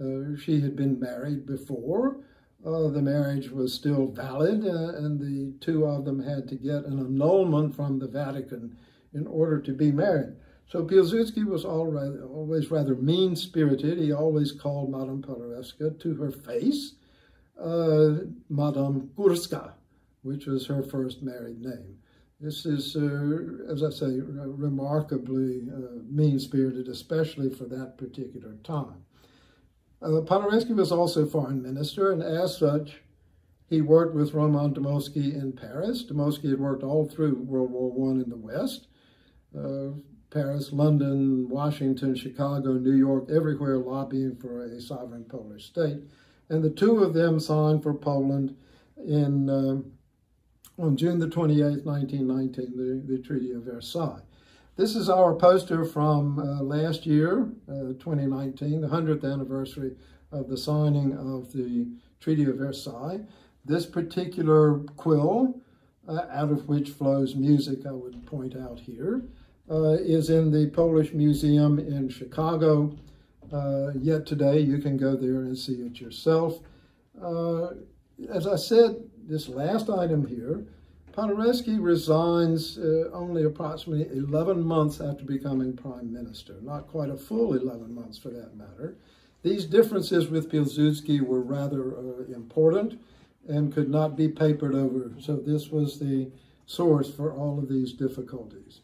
Uh, she had been married before. Uh, the marriage was still valid, and the two of them had to get an annulment from the Vatican in order to be married. So Pilsudski was always rather mean-spirited. He always called Madame Paderewska to her face, uh, Madame Górska, which was her first married name. This is, uh, as I say, remarkably uh, mean-spirited, especially for that particular time. Uh, Paderewski was also foreign minister, and as such, he worked with Roman Dmowski in Paris. Dmowski had worked all through World War I in the West. Uh, Paris, London, Washington, Chicago, New York, everywhere lobbying for a sovereign Polish state. And the two of them signed for Poland in uh, on June the 28th, 1919, the, the Treaty of Versailles. This is our poster from uh, last year, uh, 2019, the 100th anniversary of the signing of the Treaty of Versailles. This particular quill, uh, out of which flows music, I would point out here, uh, is in the Polish Museum in Chicago. Uh, yet today, you can go there and see it yourself. Uh, as I said, this last item here, Paderewski resigns uh, only approximately 11 months after becoming prime minister, not quite a full 11 months for that matter. These differences with Pilsudski were rather uh, important and could not be papered over, so this was the source for all of these difficulties.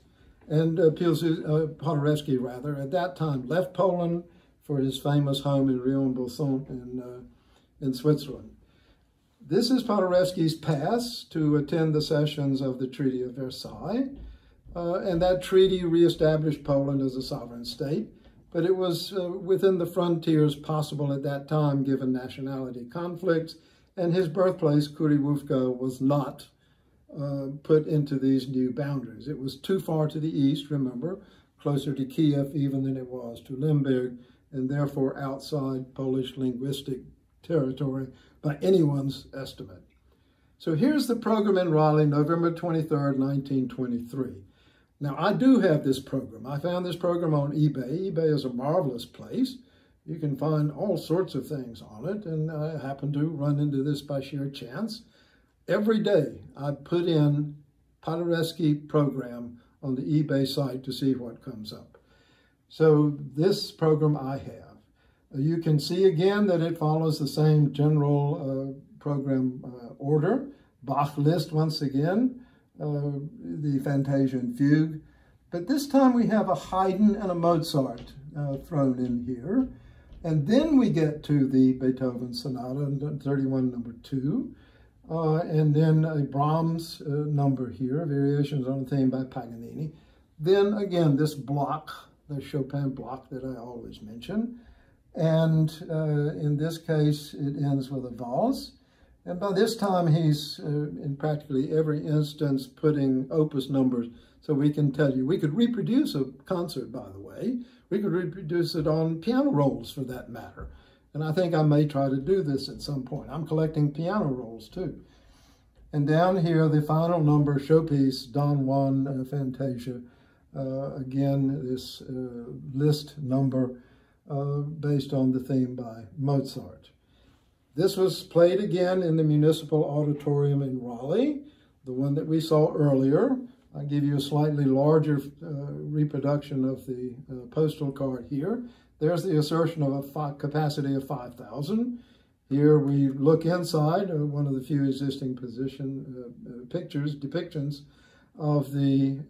And uh, uh, Paderewski, rather, at that time left Poland for his famous home in Riond-Bosson in, uh, in Switzerland. This is Paderewski's pass to attend the sessions of the Treaty of Versailles. Uh, and that treaty reestablished Poland as a sovereign state, but it was uh, within the frontiers possible at that time given nationality conflicts, and his birthplace, Kuryłówka, was not uh, put into these new boundaries. It was too far to the east, remember, closer to Kiev even than it was to Lemberg, and therefore outside Polish linguistic territory by anyone's estimate. So here's the program in Raleigh, November 23rd, 1923. Now, I do have this program. I found this program on eBay. eBay is a marvelous place. You can find all sorts of things on it, and I happened to run into this by sheer chance. Every day, I put in Paderewski program on the eBay site to see what comes up. So this program I have. You can see again that it follows the same general uh, program uh, order. Bach Liszt once again, uh, the Fantasia and Fugue. But this time we have a Haydn and a Mozart uh, thrown in here. And then we get to the Beethoven Sonata 31 number 2. Uh, and then a Brahms uh, number here, Variations on a Theme by Paganini. Then again, this block, the Chopin block that I always mention. And uh, in this case, it ends with a valse. And by this time, he's uh, in practically every instance putting opus numbers so we can tell you. We could reproduce a concert, by the way. We could reproduce it on piano rolls, for that matter. And I think I may try to do this at some point. I'm collecting piano rolls, too. And down here, the final number showpiece, Don Juan uh, Fantasia. Uh, again, this uh, Liszt number uh, based on the theme by Mozart. This was played again in the Municipal Auditorium in Raleigh, the one that we saw earlier. I give you a slightly larger uh, reproduction of the uh, postal card here. There's the assertion of a capacity of 5,000. Here we look inside uh, one of the few existing position uh, uh, pictures, depictions of the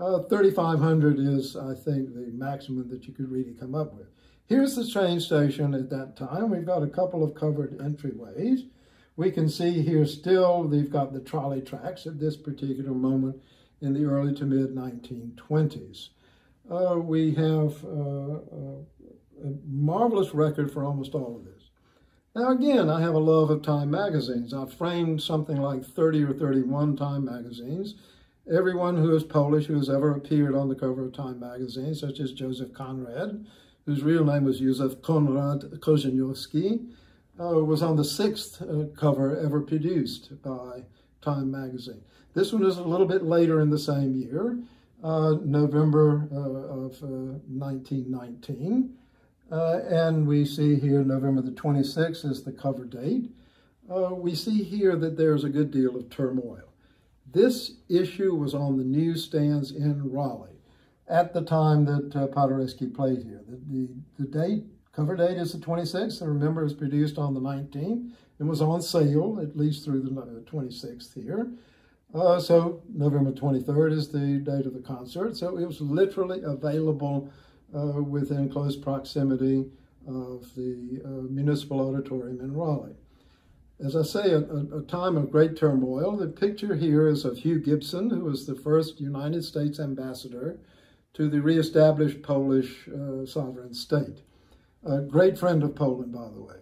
uh, 3,500 is, I think, the maximum that you could really come up with. Here's the train station at that time. We've got a couple of covered entryways. We can see here still they've got the trolley tracks at this particular moment in the early to mid 1920s. Uh, we have uh, uh, a marvelous record for almost all of this. Now again, I have a love of Time magazines. I've framed something like 30 or 31 Time magazines. Everyone who is Polish who has ever appeared on the cover of Time magazine, such as Joseph Conrad, whose real name was Józef Konrad Korzeniowski, uh, was on the sixth uh, cover ever produced by Time magazine. This one is a little bit later in the same year, uh, November uh, of 1919. Uh, uh, and we see here November the 26th is the cover date. we see here that there's a good deal of turmoil. This issue was on the newsstands in Raleigh at the time that uh, Paderewski played here. The, the, the, date, cover date is the 26th, and remember it was produced on the 19th. and was on sale, at least through the 26th here. Uh, so November 23rd is the date of the concert. So it was literally available uh, within close proximity of the uh, Municipal Auditorium in Raleigh. As I say, a, a, time of great turmoil. The picture here is of Hugh Gibson, who was the first United States ambassador to the reestablished Polish uh, sovereign state. A great friend of Poland, by the way.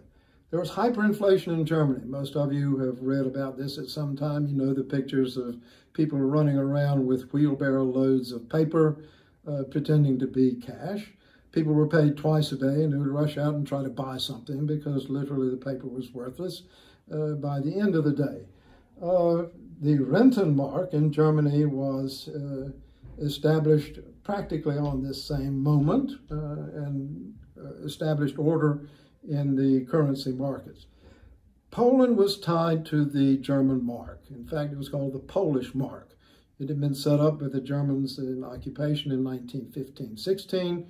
There was hyperinflation in Germany. Most of you have read about this at some time. You know the pictures of people running around with wheelbarrow loads of paper, uh, pretending to be cash. People were paid twice a day and they would rush out and try to buy something because literally the paper was worthless uh, by the end of the day. Uh, the Rentenmark in Germany was uh, established practically on this same moment uh, and uh, established order in the currency markets. Poland was tied to the German mark. In fact, it was called the Polish mark. It had been set up by the Germans in occupation in 1915-16,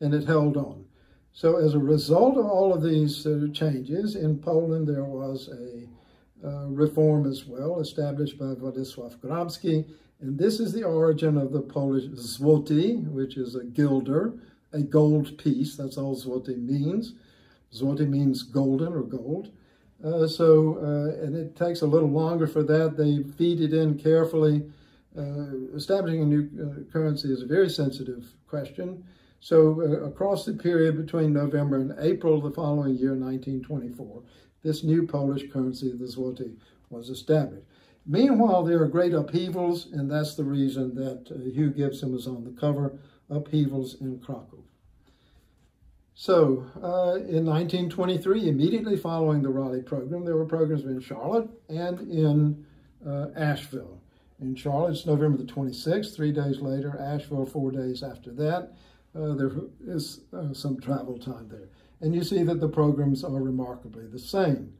and it held on. So as a result of all of these uh, changes, in Poland there was a uh, reform as well, established by Władysław Grabski, and this is the origin of the Polish złoty, which is a guilder, a gold piece, that's all złoty means. Złoty means golden or gold. Uh, so, uh, and it takes a little longer for that. They feed it in carefully. Uh, establishing a new uh, currency is a very sensitive question. So uh, across the period between November and April of the following year, 1924, this new Polish currency, the złoty, was established. Meanwhile, there are great upheavals, and that's the reason that uh, Hugh Gibson was on the cover, Upheavals in Krakow. So, uh, in 1923, immediately following the Raleigh program, there were programs in Charlotte and in uh, Asheville. In Charlotte, it's November the 26th, three days later. Asheville, four days after that. Uh, there is uh, some travel time there. And you see that the programs are remarkably the same.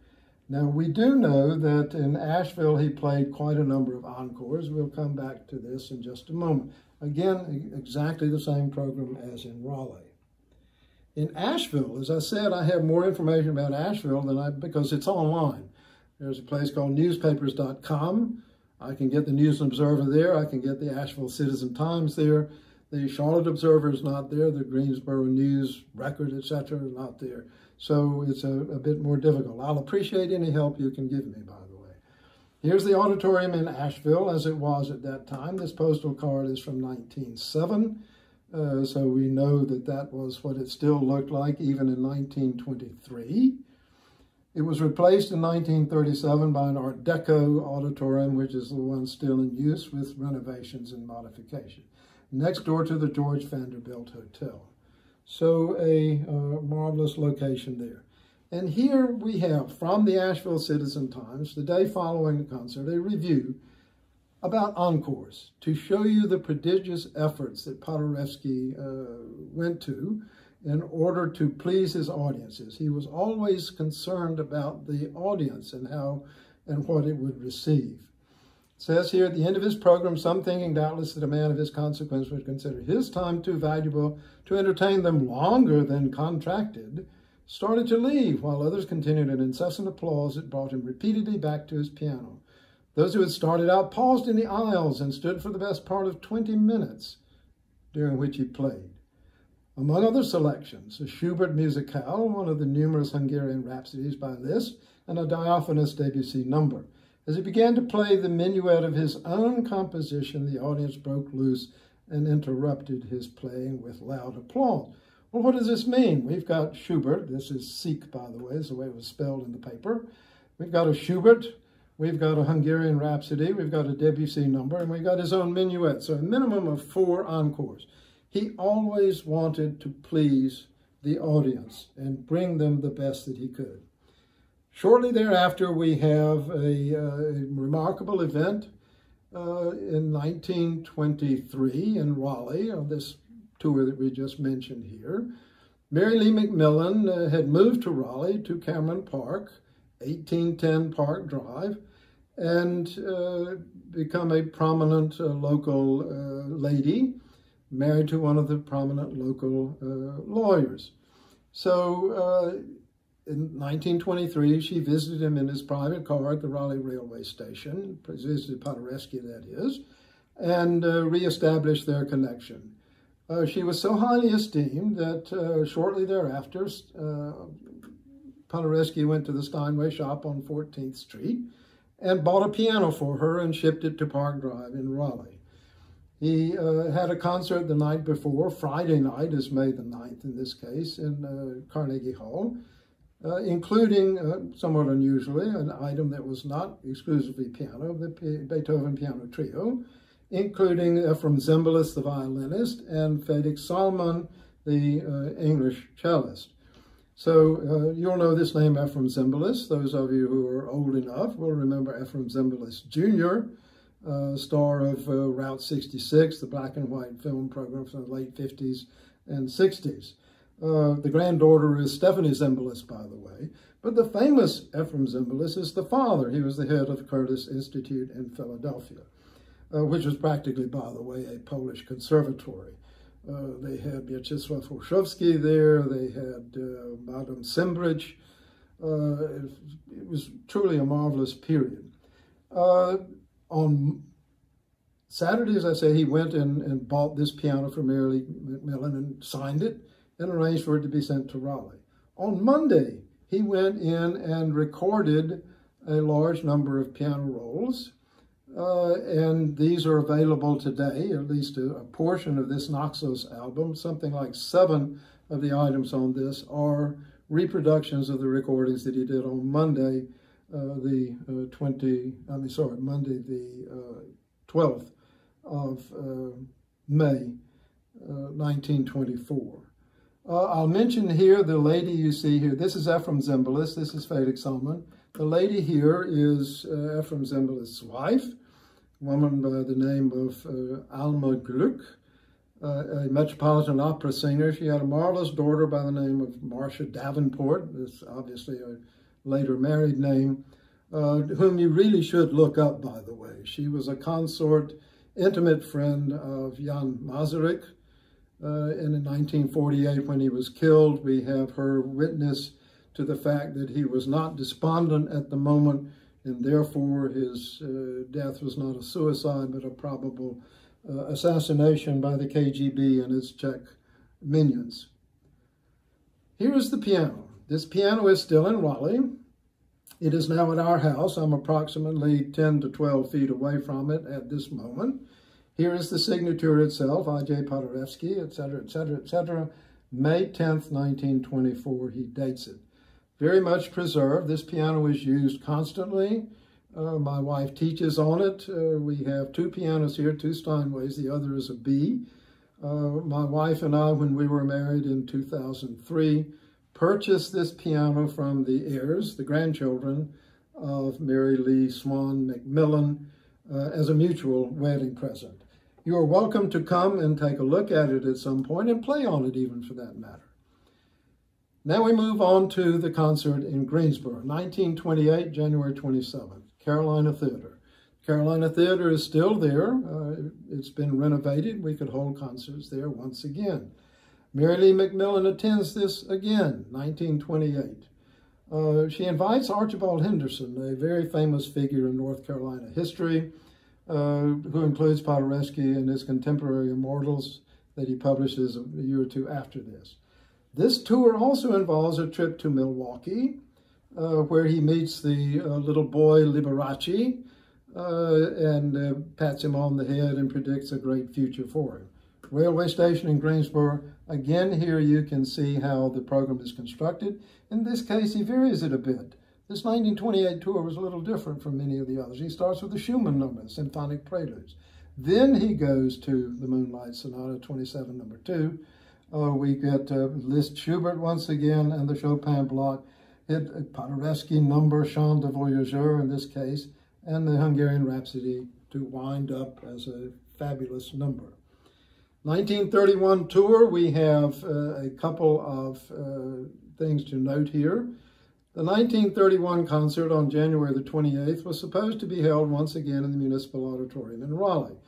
Now, we do know that in Asheville, he played quite a number of encores. We'll come back to this in just a moment. Again, exactly the same program as in Raleigh in Asheville. As I said, I have more information about Asheville than I, because it's online. There's a place called newspapers.com. I can get the News and Observer there. I can get the Asheville Citizen Times there. The Charlotte Observer is not there. The Greensboro News Record, etc., is not there. So it's a, a bit more difficult. I'll appreciate any help you can give me, by the way. Here's the auditorium in Asheville as it was at that time. This postal card is from 1907. Uh, so we know that that was what it still looked like even in 1923. It was replaced in 1937 by an Art Deco auditorium, which is the one still in use with renovations and modification, next door to the George Vanderbilt Hotel. So a uh, marvelous location there. And here we have from the Asheville Citizen Times, the day following the concert, a review about encores to show you the prodigious efforts that Paderewski uh, went to in order to please his audiences. He was always concerned about the audience and how and what it would receive. Says here at the end of his program, some thinking doubtless that a man of his consequence would consider his time too valuable to entertain them longer than contracted, started to leave, while others continued an incessant applause that brought him repeatedly back to his piano. Those who had started out paused in the aisles and stood for the best part of 20 minutes, during which he played. Among other selections, a Schubert musicale, one of the numerous Hungarian rhapsodies by Liszt, and a diaphanous Debussy number. As he began to play the minuet of his own composition, the audience broke loose and interrupted his playing with loud applause. Well, what does this mean? We've got Schubert. This is sic, by the way, is the way it was spelled in the paper. We've got a Schubert We've got a Hungarian Rhapsody, we've got a Debussy number, and we've got his own minuet. So a minimum of four encores. He always wanted to please the audience and bring them the best that he could. Shortly thereafter, we have a, uh, remarkable event uh, in 1923 in Raleigh on this tour that we just mentioned here. Mary Lee McMillan uh, had moved to Raleigh to Cameron Park 1810 Park Drive, and uh, become a prominent uh, local lady, married to one of the prominent local lawyers. So in 1923, she visited him in his private car at the Raleigh railway station, visited Paderewski, that is, and uh, reestablished their connection. Uh, she was so highly esteemed that uh, shortly thereafter, uh, Paderewski went to the Steinway shop on 14th Street and bought a piano for her and shipped it to Park Drive in Raleigh. He uh, had a concert the night before, Friday night is May the 9th in this case, in uh, Carnegie Hall, uh, including, uh, somewhat unusually, an item that was not exclusively piano, the P Beethoven Piano Trio, including Efrem Zimbalist, the violinist, and Felix Salmond, the uh, English cellist. So uh, you'll know this name, Efrem Zimbalist. Those of you who are old enough will remember Efrem Zimbalist Jr., uh, star of uh, Route 66, the black and white film program from the late 50s and 60s. Uh, the granddaughter is Stephanie Zimbalist, by the way. But the famous Efrem Zimbalist is the father. He was the head of the Curtis Institute in Philadelphia, uh, which was practically, by the way, a Polish conservatory. Uh, they had Mieczysław Olszewski there. They had uh, Madame Sembrich. Uh, it, it, was truly a marvelous period. Uh, on Saturday, as I say, he went and, and bought this piano for Mary McMillan and signed it and arranged for it to be sent to Raleigh. On Monday, he went in and recorded a large number of piano rolls uh, and these are available today, at least a, a, portion of this Naxos album. Something like seven of the items on this are reproductions of the recordings that he did on Monday, uh, the uh, 20, I mean, sorry, Monday the 12th uh, of uh, May, 1924. Uh, I'll mention here the lady you see here. This is Efrem Zimbalist. This is Felix Salmond. The lady here is uh, Efrem Zimbalist's wife a woman by the name of uh, Alma Gluck, uh, a Metropolitan Opera singer. She had a marvelous daughter by the name of Marcia Davenport, this obviously a later married name, uh, whom you really should look up, by the way. She was a consort, intimate friend of Jan Masaryk. Uh, and in 1948, when he was killed, we have her witness to the fact that he was not despondent at the moment and therefore his uh, death was not a suicide, but a probable uh, assassination by the KGB and its Czech minions. Here is the piano. This piano is still in Raleigh. It is now at our house. I'm approximately 10 to 12 feet away from it at this moment. Here is the signature itself, I.J. Paderewski, etc., etc., etc. May 10th, 1924, he dates it very much preserved. This piano is used constantly. Uh, my wife teaches on it. Uh, we have two pianos here, two Steinways. The other is a B. Uh, my wife and I, when we were married in 2003, purchased this piano from the heirs, the grandchildren of Mary Lee Swan McMillan, uh, as a mutual wedding present. You are welcome to come and take a look at it at some point and play on it even for that matter. Now we move on to the concert in Greensboro, 1928, January 27th, Carolina Theater. Carolina Theater is still there. Uh, it's been renovated. We could hold concerts there once again. Mary Lee McMillan attends this again, 1928. Uh, she invites Archibald Henderson, a very famous figure in North Carolina history, who includes Paderewski and his contemporary immortals that he publishes a year or two after this. This tour also involves a trip to Milwaukee, uh, where he meets the uh, little boy Liberace uh, and uh, pats him on the head and predicts a great future for him. Railway station in Greensboro, again here you can see how the program is constructed. In this case, he varies it a bit. This 1928 tour was a little different from many of the others. He starts with the Schumann number, Symphonic Preludes. Then he goes to the Moonlight Sonata 27, number 2. Uh, we get uh, Liszt Schubert once again and the Chopin block. It, uh, Paderewski number, Chant de Voyageur in this case, and the Hungarian Rhapsody to wind up as a fabulous number. 1931 tour, we have uh, a couple of uh, things to note here. The 1931 concert on January the 28th was supposed to be held once again in the Municipal Auditorium in Raleigh.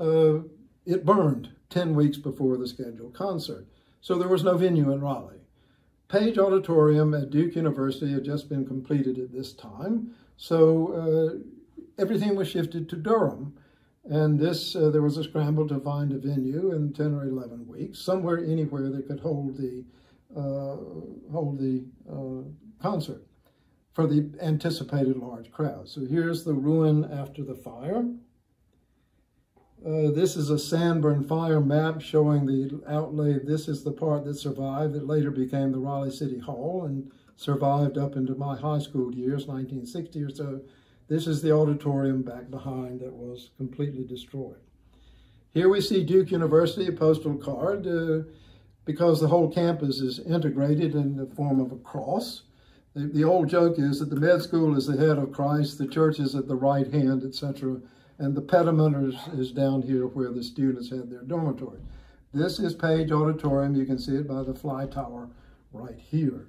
Uh, it burned 10 weeks before the scheduled concert, so there was no venue in Raleigh. Page Auditorium at Duke University had just been completed at this time, so uh, everything was shifted to Durham. And this, uh, there was a scramble to find a venue in 10 or 11 weeks, somewhere, anywhere that could hold the, uh, hold the uh, concert for the anticipated large crowd. So here's the ruin after the fire. Uh, this is a Sanborn fire map showing the outlay. This is the part that survived that later became the Raleigh City Hall and survived up into my high school years, 1960 or so. This is the auditorium back behind that was completely destroyed. Here we see Duke University, a postal card, uh, because the whole campus is integrated in the form of a cross. The, the old joke is that the med school is the head of Christ, the church is at the right hand, etc. And the pediment is, is down here where the students had their dormitory. This is Page Auditorium. You can see it by the fly tower right here.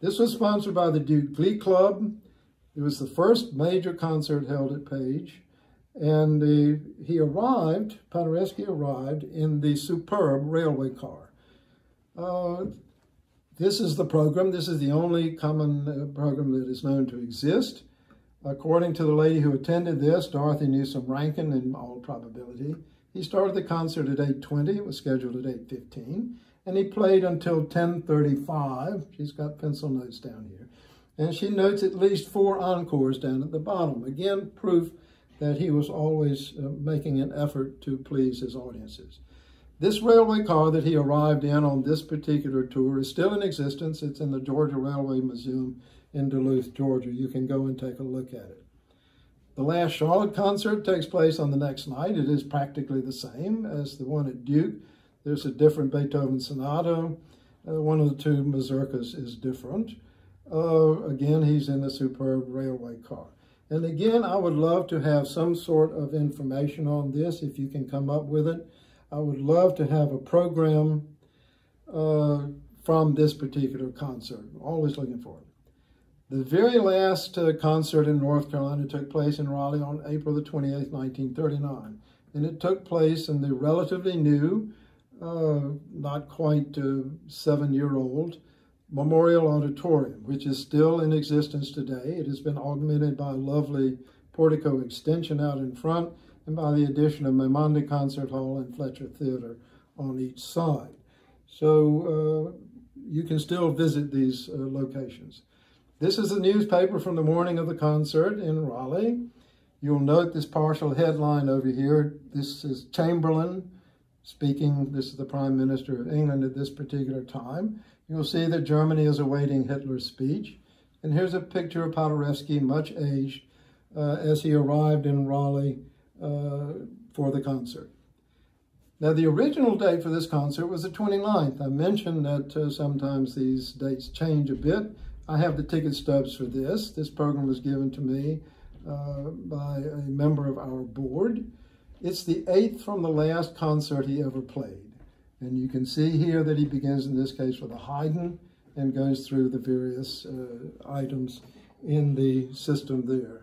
This was sponsored by the Duke Glee Club. It was the first major concert held at Page. And the, he arrived, Paderewski arrived in the superb railway car. Uh, this is the program. This is the only common uh, program that is known to exist. According to the lady who attended this, Dorothy Newsom Rankin, in all probability, he started the concert at 8.20. It was scheduled at 8.15. And he played until 10.35. She's got pencil notes down here. And she notes at least four encores down at the bottom. Again, proof that he was always uh, making an effort to please his audiences. This railway car that he arrived in on this particular tour is still in existence. It's in the Georgia Railway Museum in Duluth, Georgia. You can go and take a look at it. The last Charlotte concert takes place on the next night. It is practically the same as the one at Duke. There's a different Beethoven sonata. Uh, one of the two mazurkas is different. Uh, again, he's in the superb railway car. And again, I would love to have some sort of information on this if you can come up with it. I would love to have a program uh, from this particular concert. Always looking for it. The very last uh, concert in North Carolina took place in Raleigh on April the 28th, 1939. And it took place in the relatively new, uh, not quite uh, seven-year-old, Memorial Auditorium, which is still in existence today. It has been augmented by a lovely portico extension out in front and by the addition of Meymandi Concert Hall and Fletcher Theater on each side. So uh, you can still visit these uh, locations. This is a newspaper from the morning of the concert in Raleigh. You'll note this partial headline over here. This is Chamberlain speaking. This is the Prime Minister of England at this particular time. You'll see that Germany is awaiting Hitler's speech. And here's a picture of Paderewski, much aged, uh, as he arrived in Raleigh for the concert. Now, the original date for this concert was the 29th. I mentioned that uh, sometimes these dates change a bit. I have the ticket stubs for this. This program was given to me uh, by a member of our board. It's the eighth from the last concert he ever played. And you can see here that he begins in this case with a Haydn and goes through the various uh, items in the system there.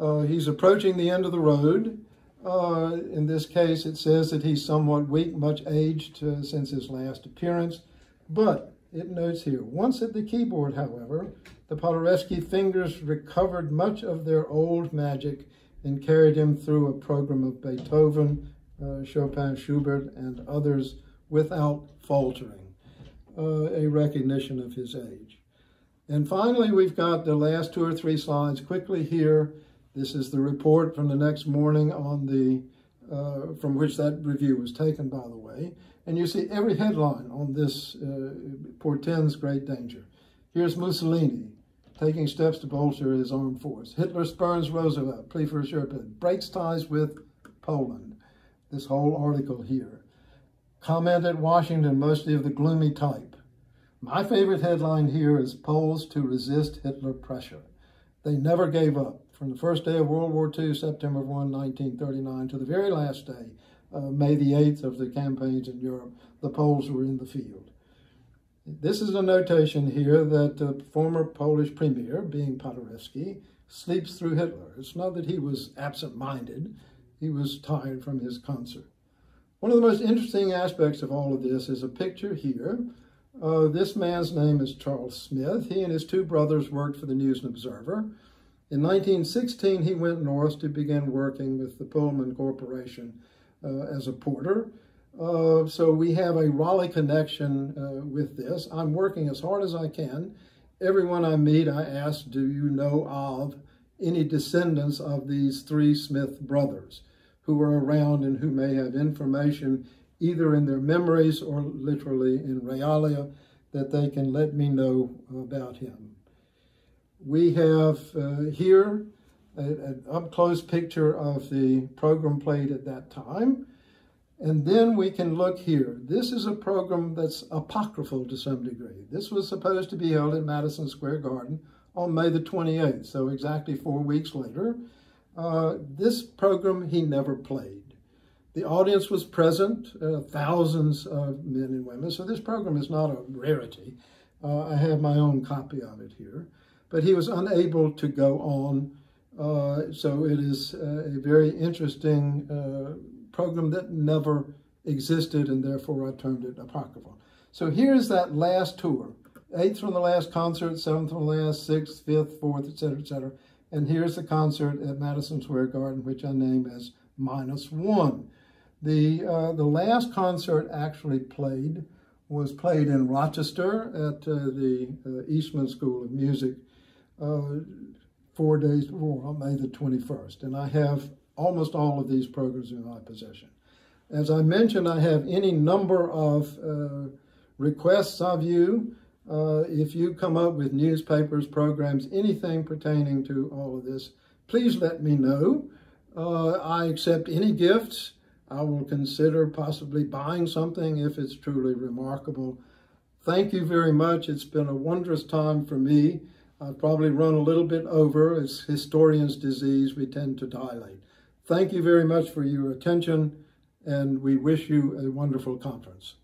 Uh, he's approaching the end of the road. Uh, in this case, it says that he's somewhat weak, much aged uh, since his last appearance. But it notes here, once at the keyboard, however, the Paderewski fingers recovered much of their old magic and carried him through a program of Beethoven, uh, Chopin, Schubert, and others without faltering, uh, a recognition of his age. And finally, we've got the last two or three slides quickly here this is the report from the next morning on the, uh, from which that review was taken, by the way. And you see every headline on this uh, portends great danger. Here's Mussolini taking steps to bolster his armed force. Hitler spurns Roosevelt, plea for a breaks ties with Poland. This whole article here. Comment at Washington, mostly of the gloomy type. My favorite headline here is Poles to resist Hitler pressure. They never gave up. From the first day of World War II, September 1, 1939, to the very last day, uh, May the 8th of the campaigns in Europe, the Poles were in the field. This is a notation here that the former Polish premier, being Paderewski, sleeps through Hitler. It's not that he was absent-minded, he was tired from his concert. One of the most interesting aspects of all of this is a picture here. Uh, this man's name is Charles Smith. He and his two brothers worked for the News and Observer. In 1916, he went north to begin working with the Pullman Corporation uh, as a porter. Uh, so we have a Raleigh connection uh, with this. I'm working as hard as I can. Everyone I meet, I ask, do you know of any descendants of these three Smith brothers who are around and who may have information either in their memories or literally in realia that they can let me know about him. We have uh, here an up-close picture of the program played at that time. And then we can look here. This is a program that's apocryphal to some degree. This was supposed to be held at Madison Square Garden on May the 28th, so exactly four weeks later. Uh, this program he never played. The audience was present, uh, thousands of men and women, so this program is not a rarity. Uh, I have my own copy of it here but he was unable to go on. Uh, so it is uh, a very interesting uh, program that never existed, and therefore I termed it apocryphal. So here's that last tour. Eighth from the last concert, seventh from the last, sixth, fifth, fourth, etc., etc. And here's the concert at Madison Square Garden, which I name as minus one. The, uh, the last concert actually played was played in Rochester at uh, the uh, Eastman School of Music uh, four days before, on May the 21st. And I have almost all of these programs in my possession. As I mentioned, I have any number of uh, requests of you. Uh, if you come up with newspapers, programs, anything pertaining to all of this, please let me know. Uh, I accept any gifts. I will consider possibly buying something if it's truly remarkable. Thank you very much. It's been a wondrous time for me. I've probably run a little bit over. As historian's disease, we tend to dilate. Thank you very much for your attention, and we wish you a wonderful conference.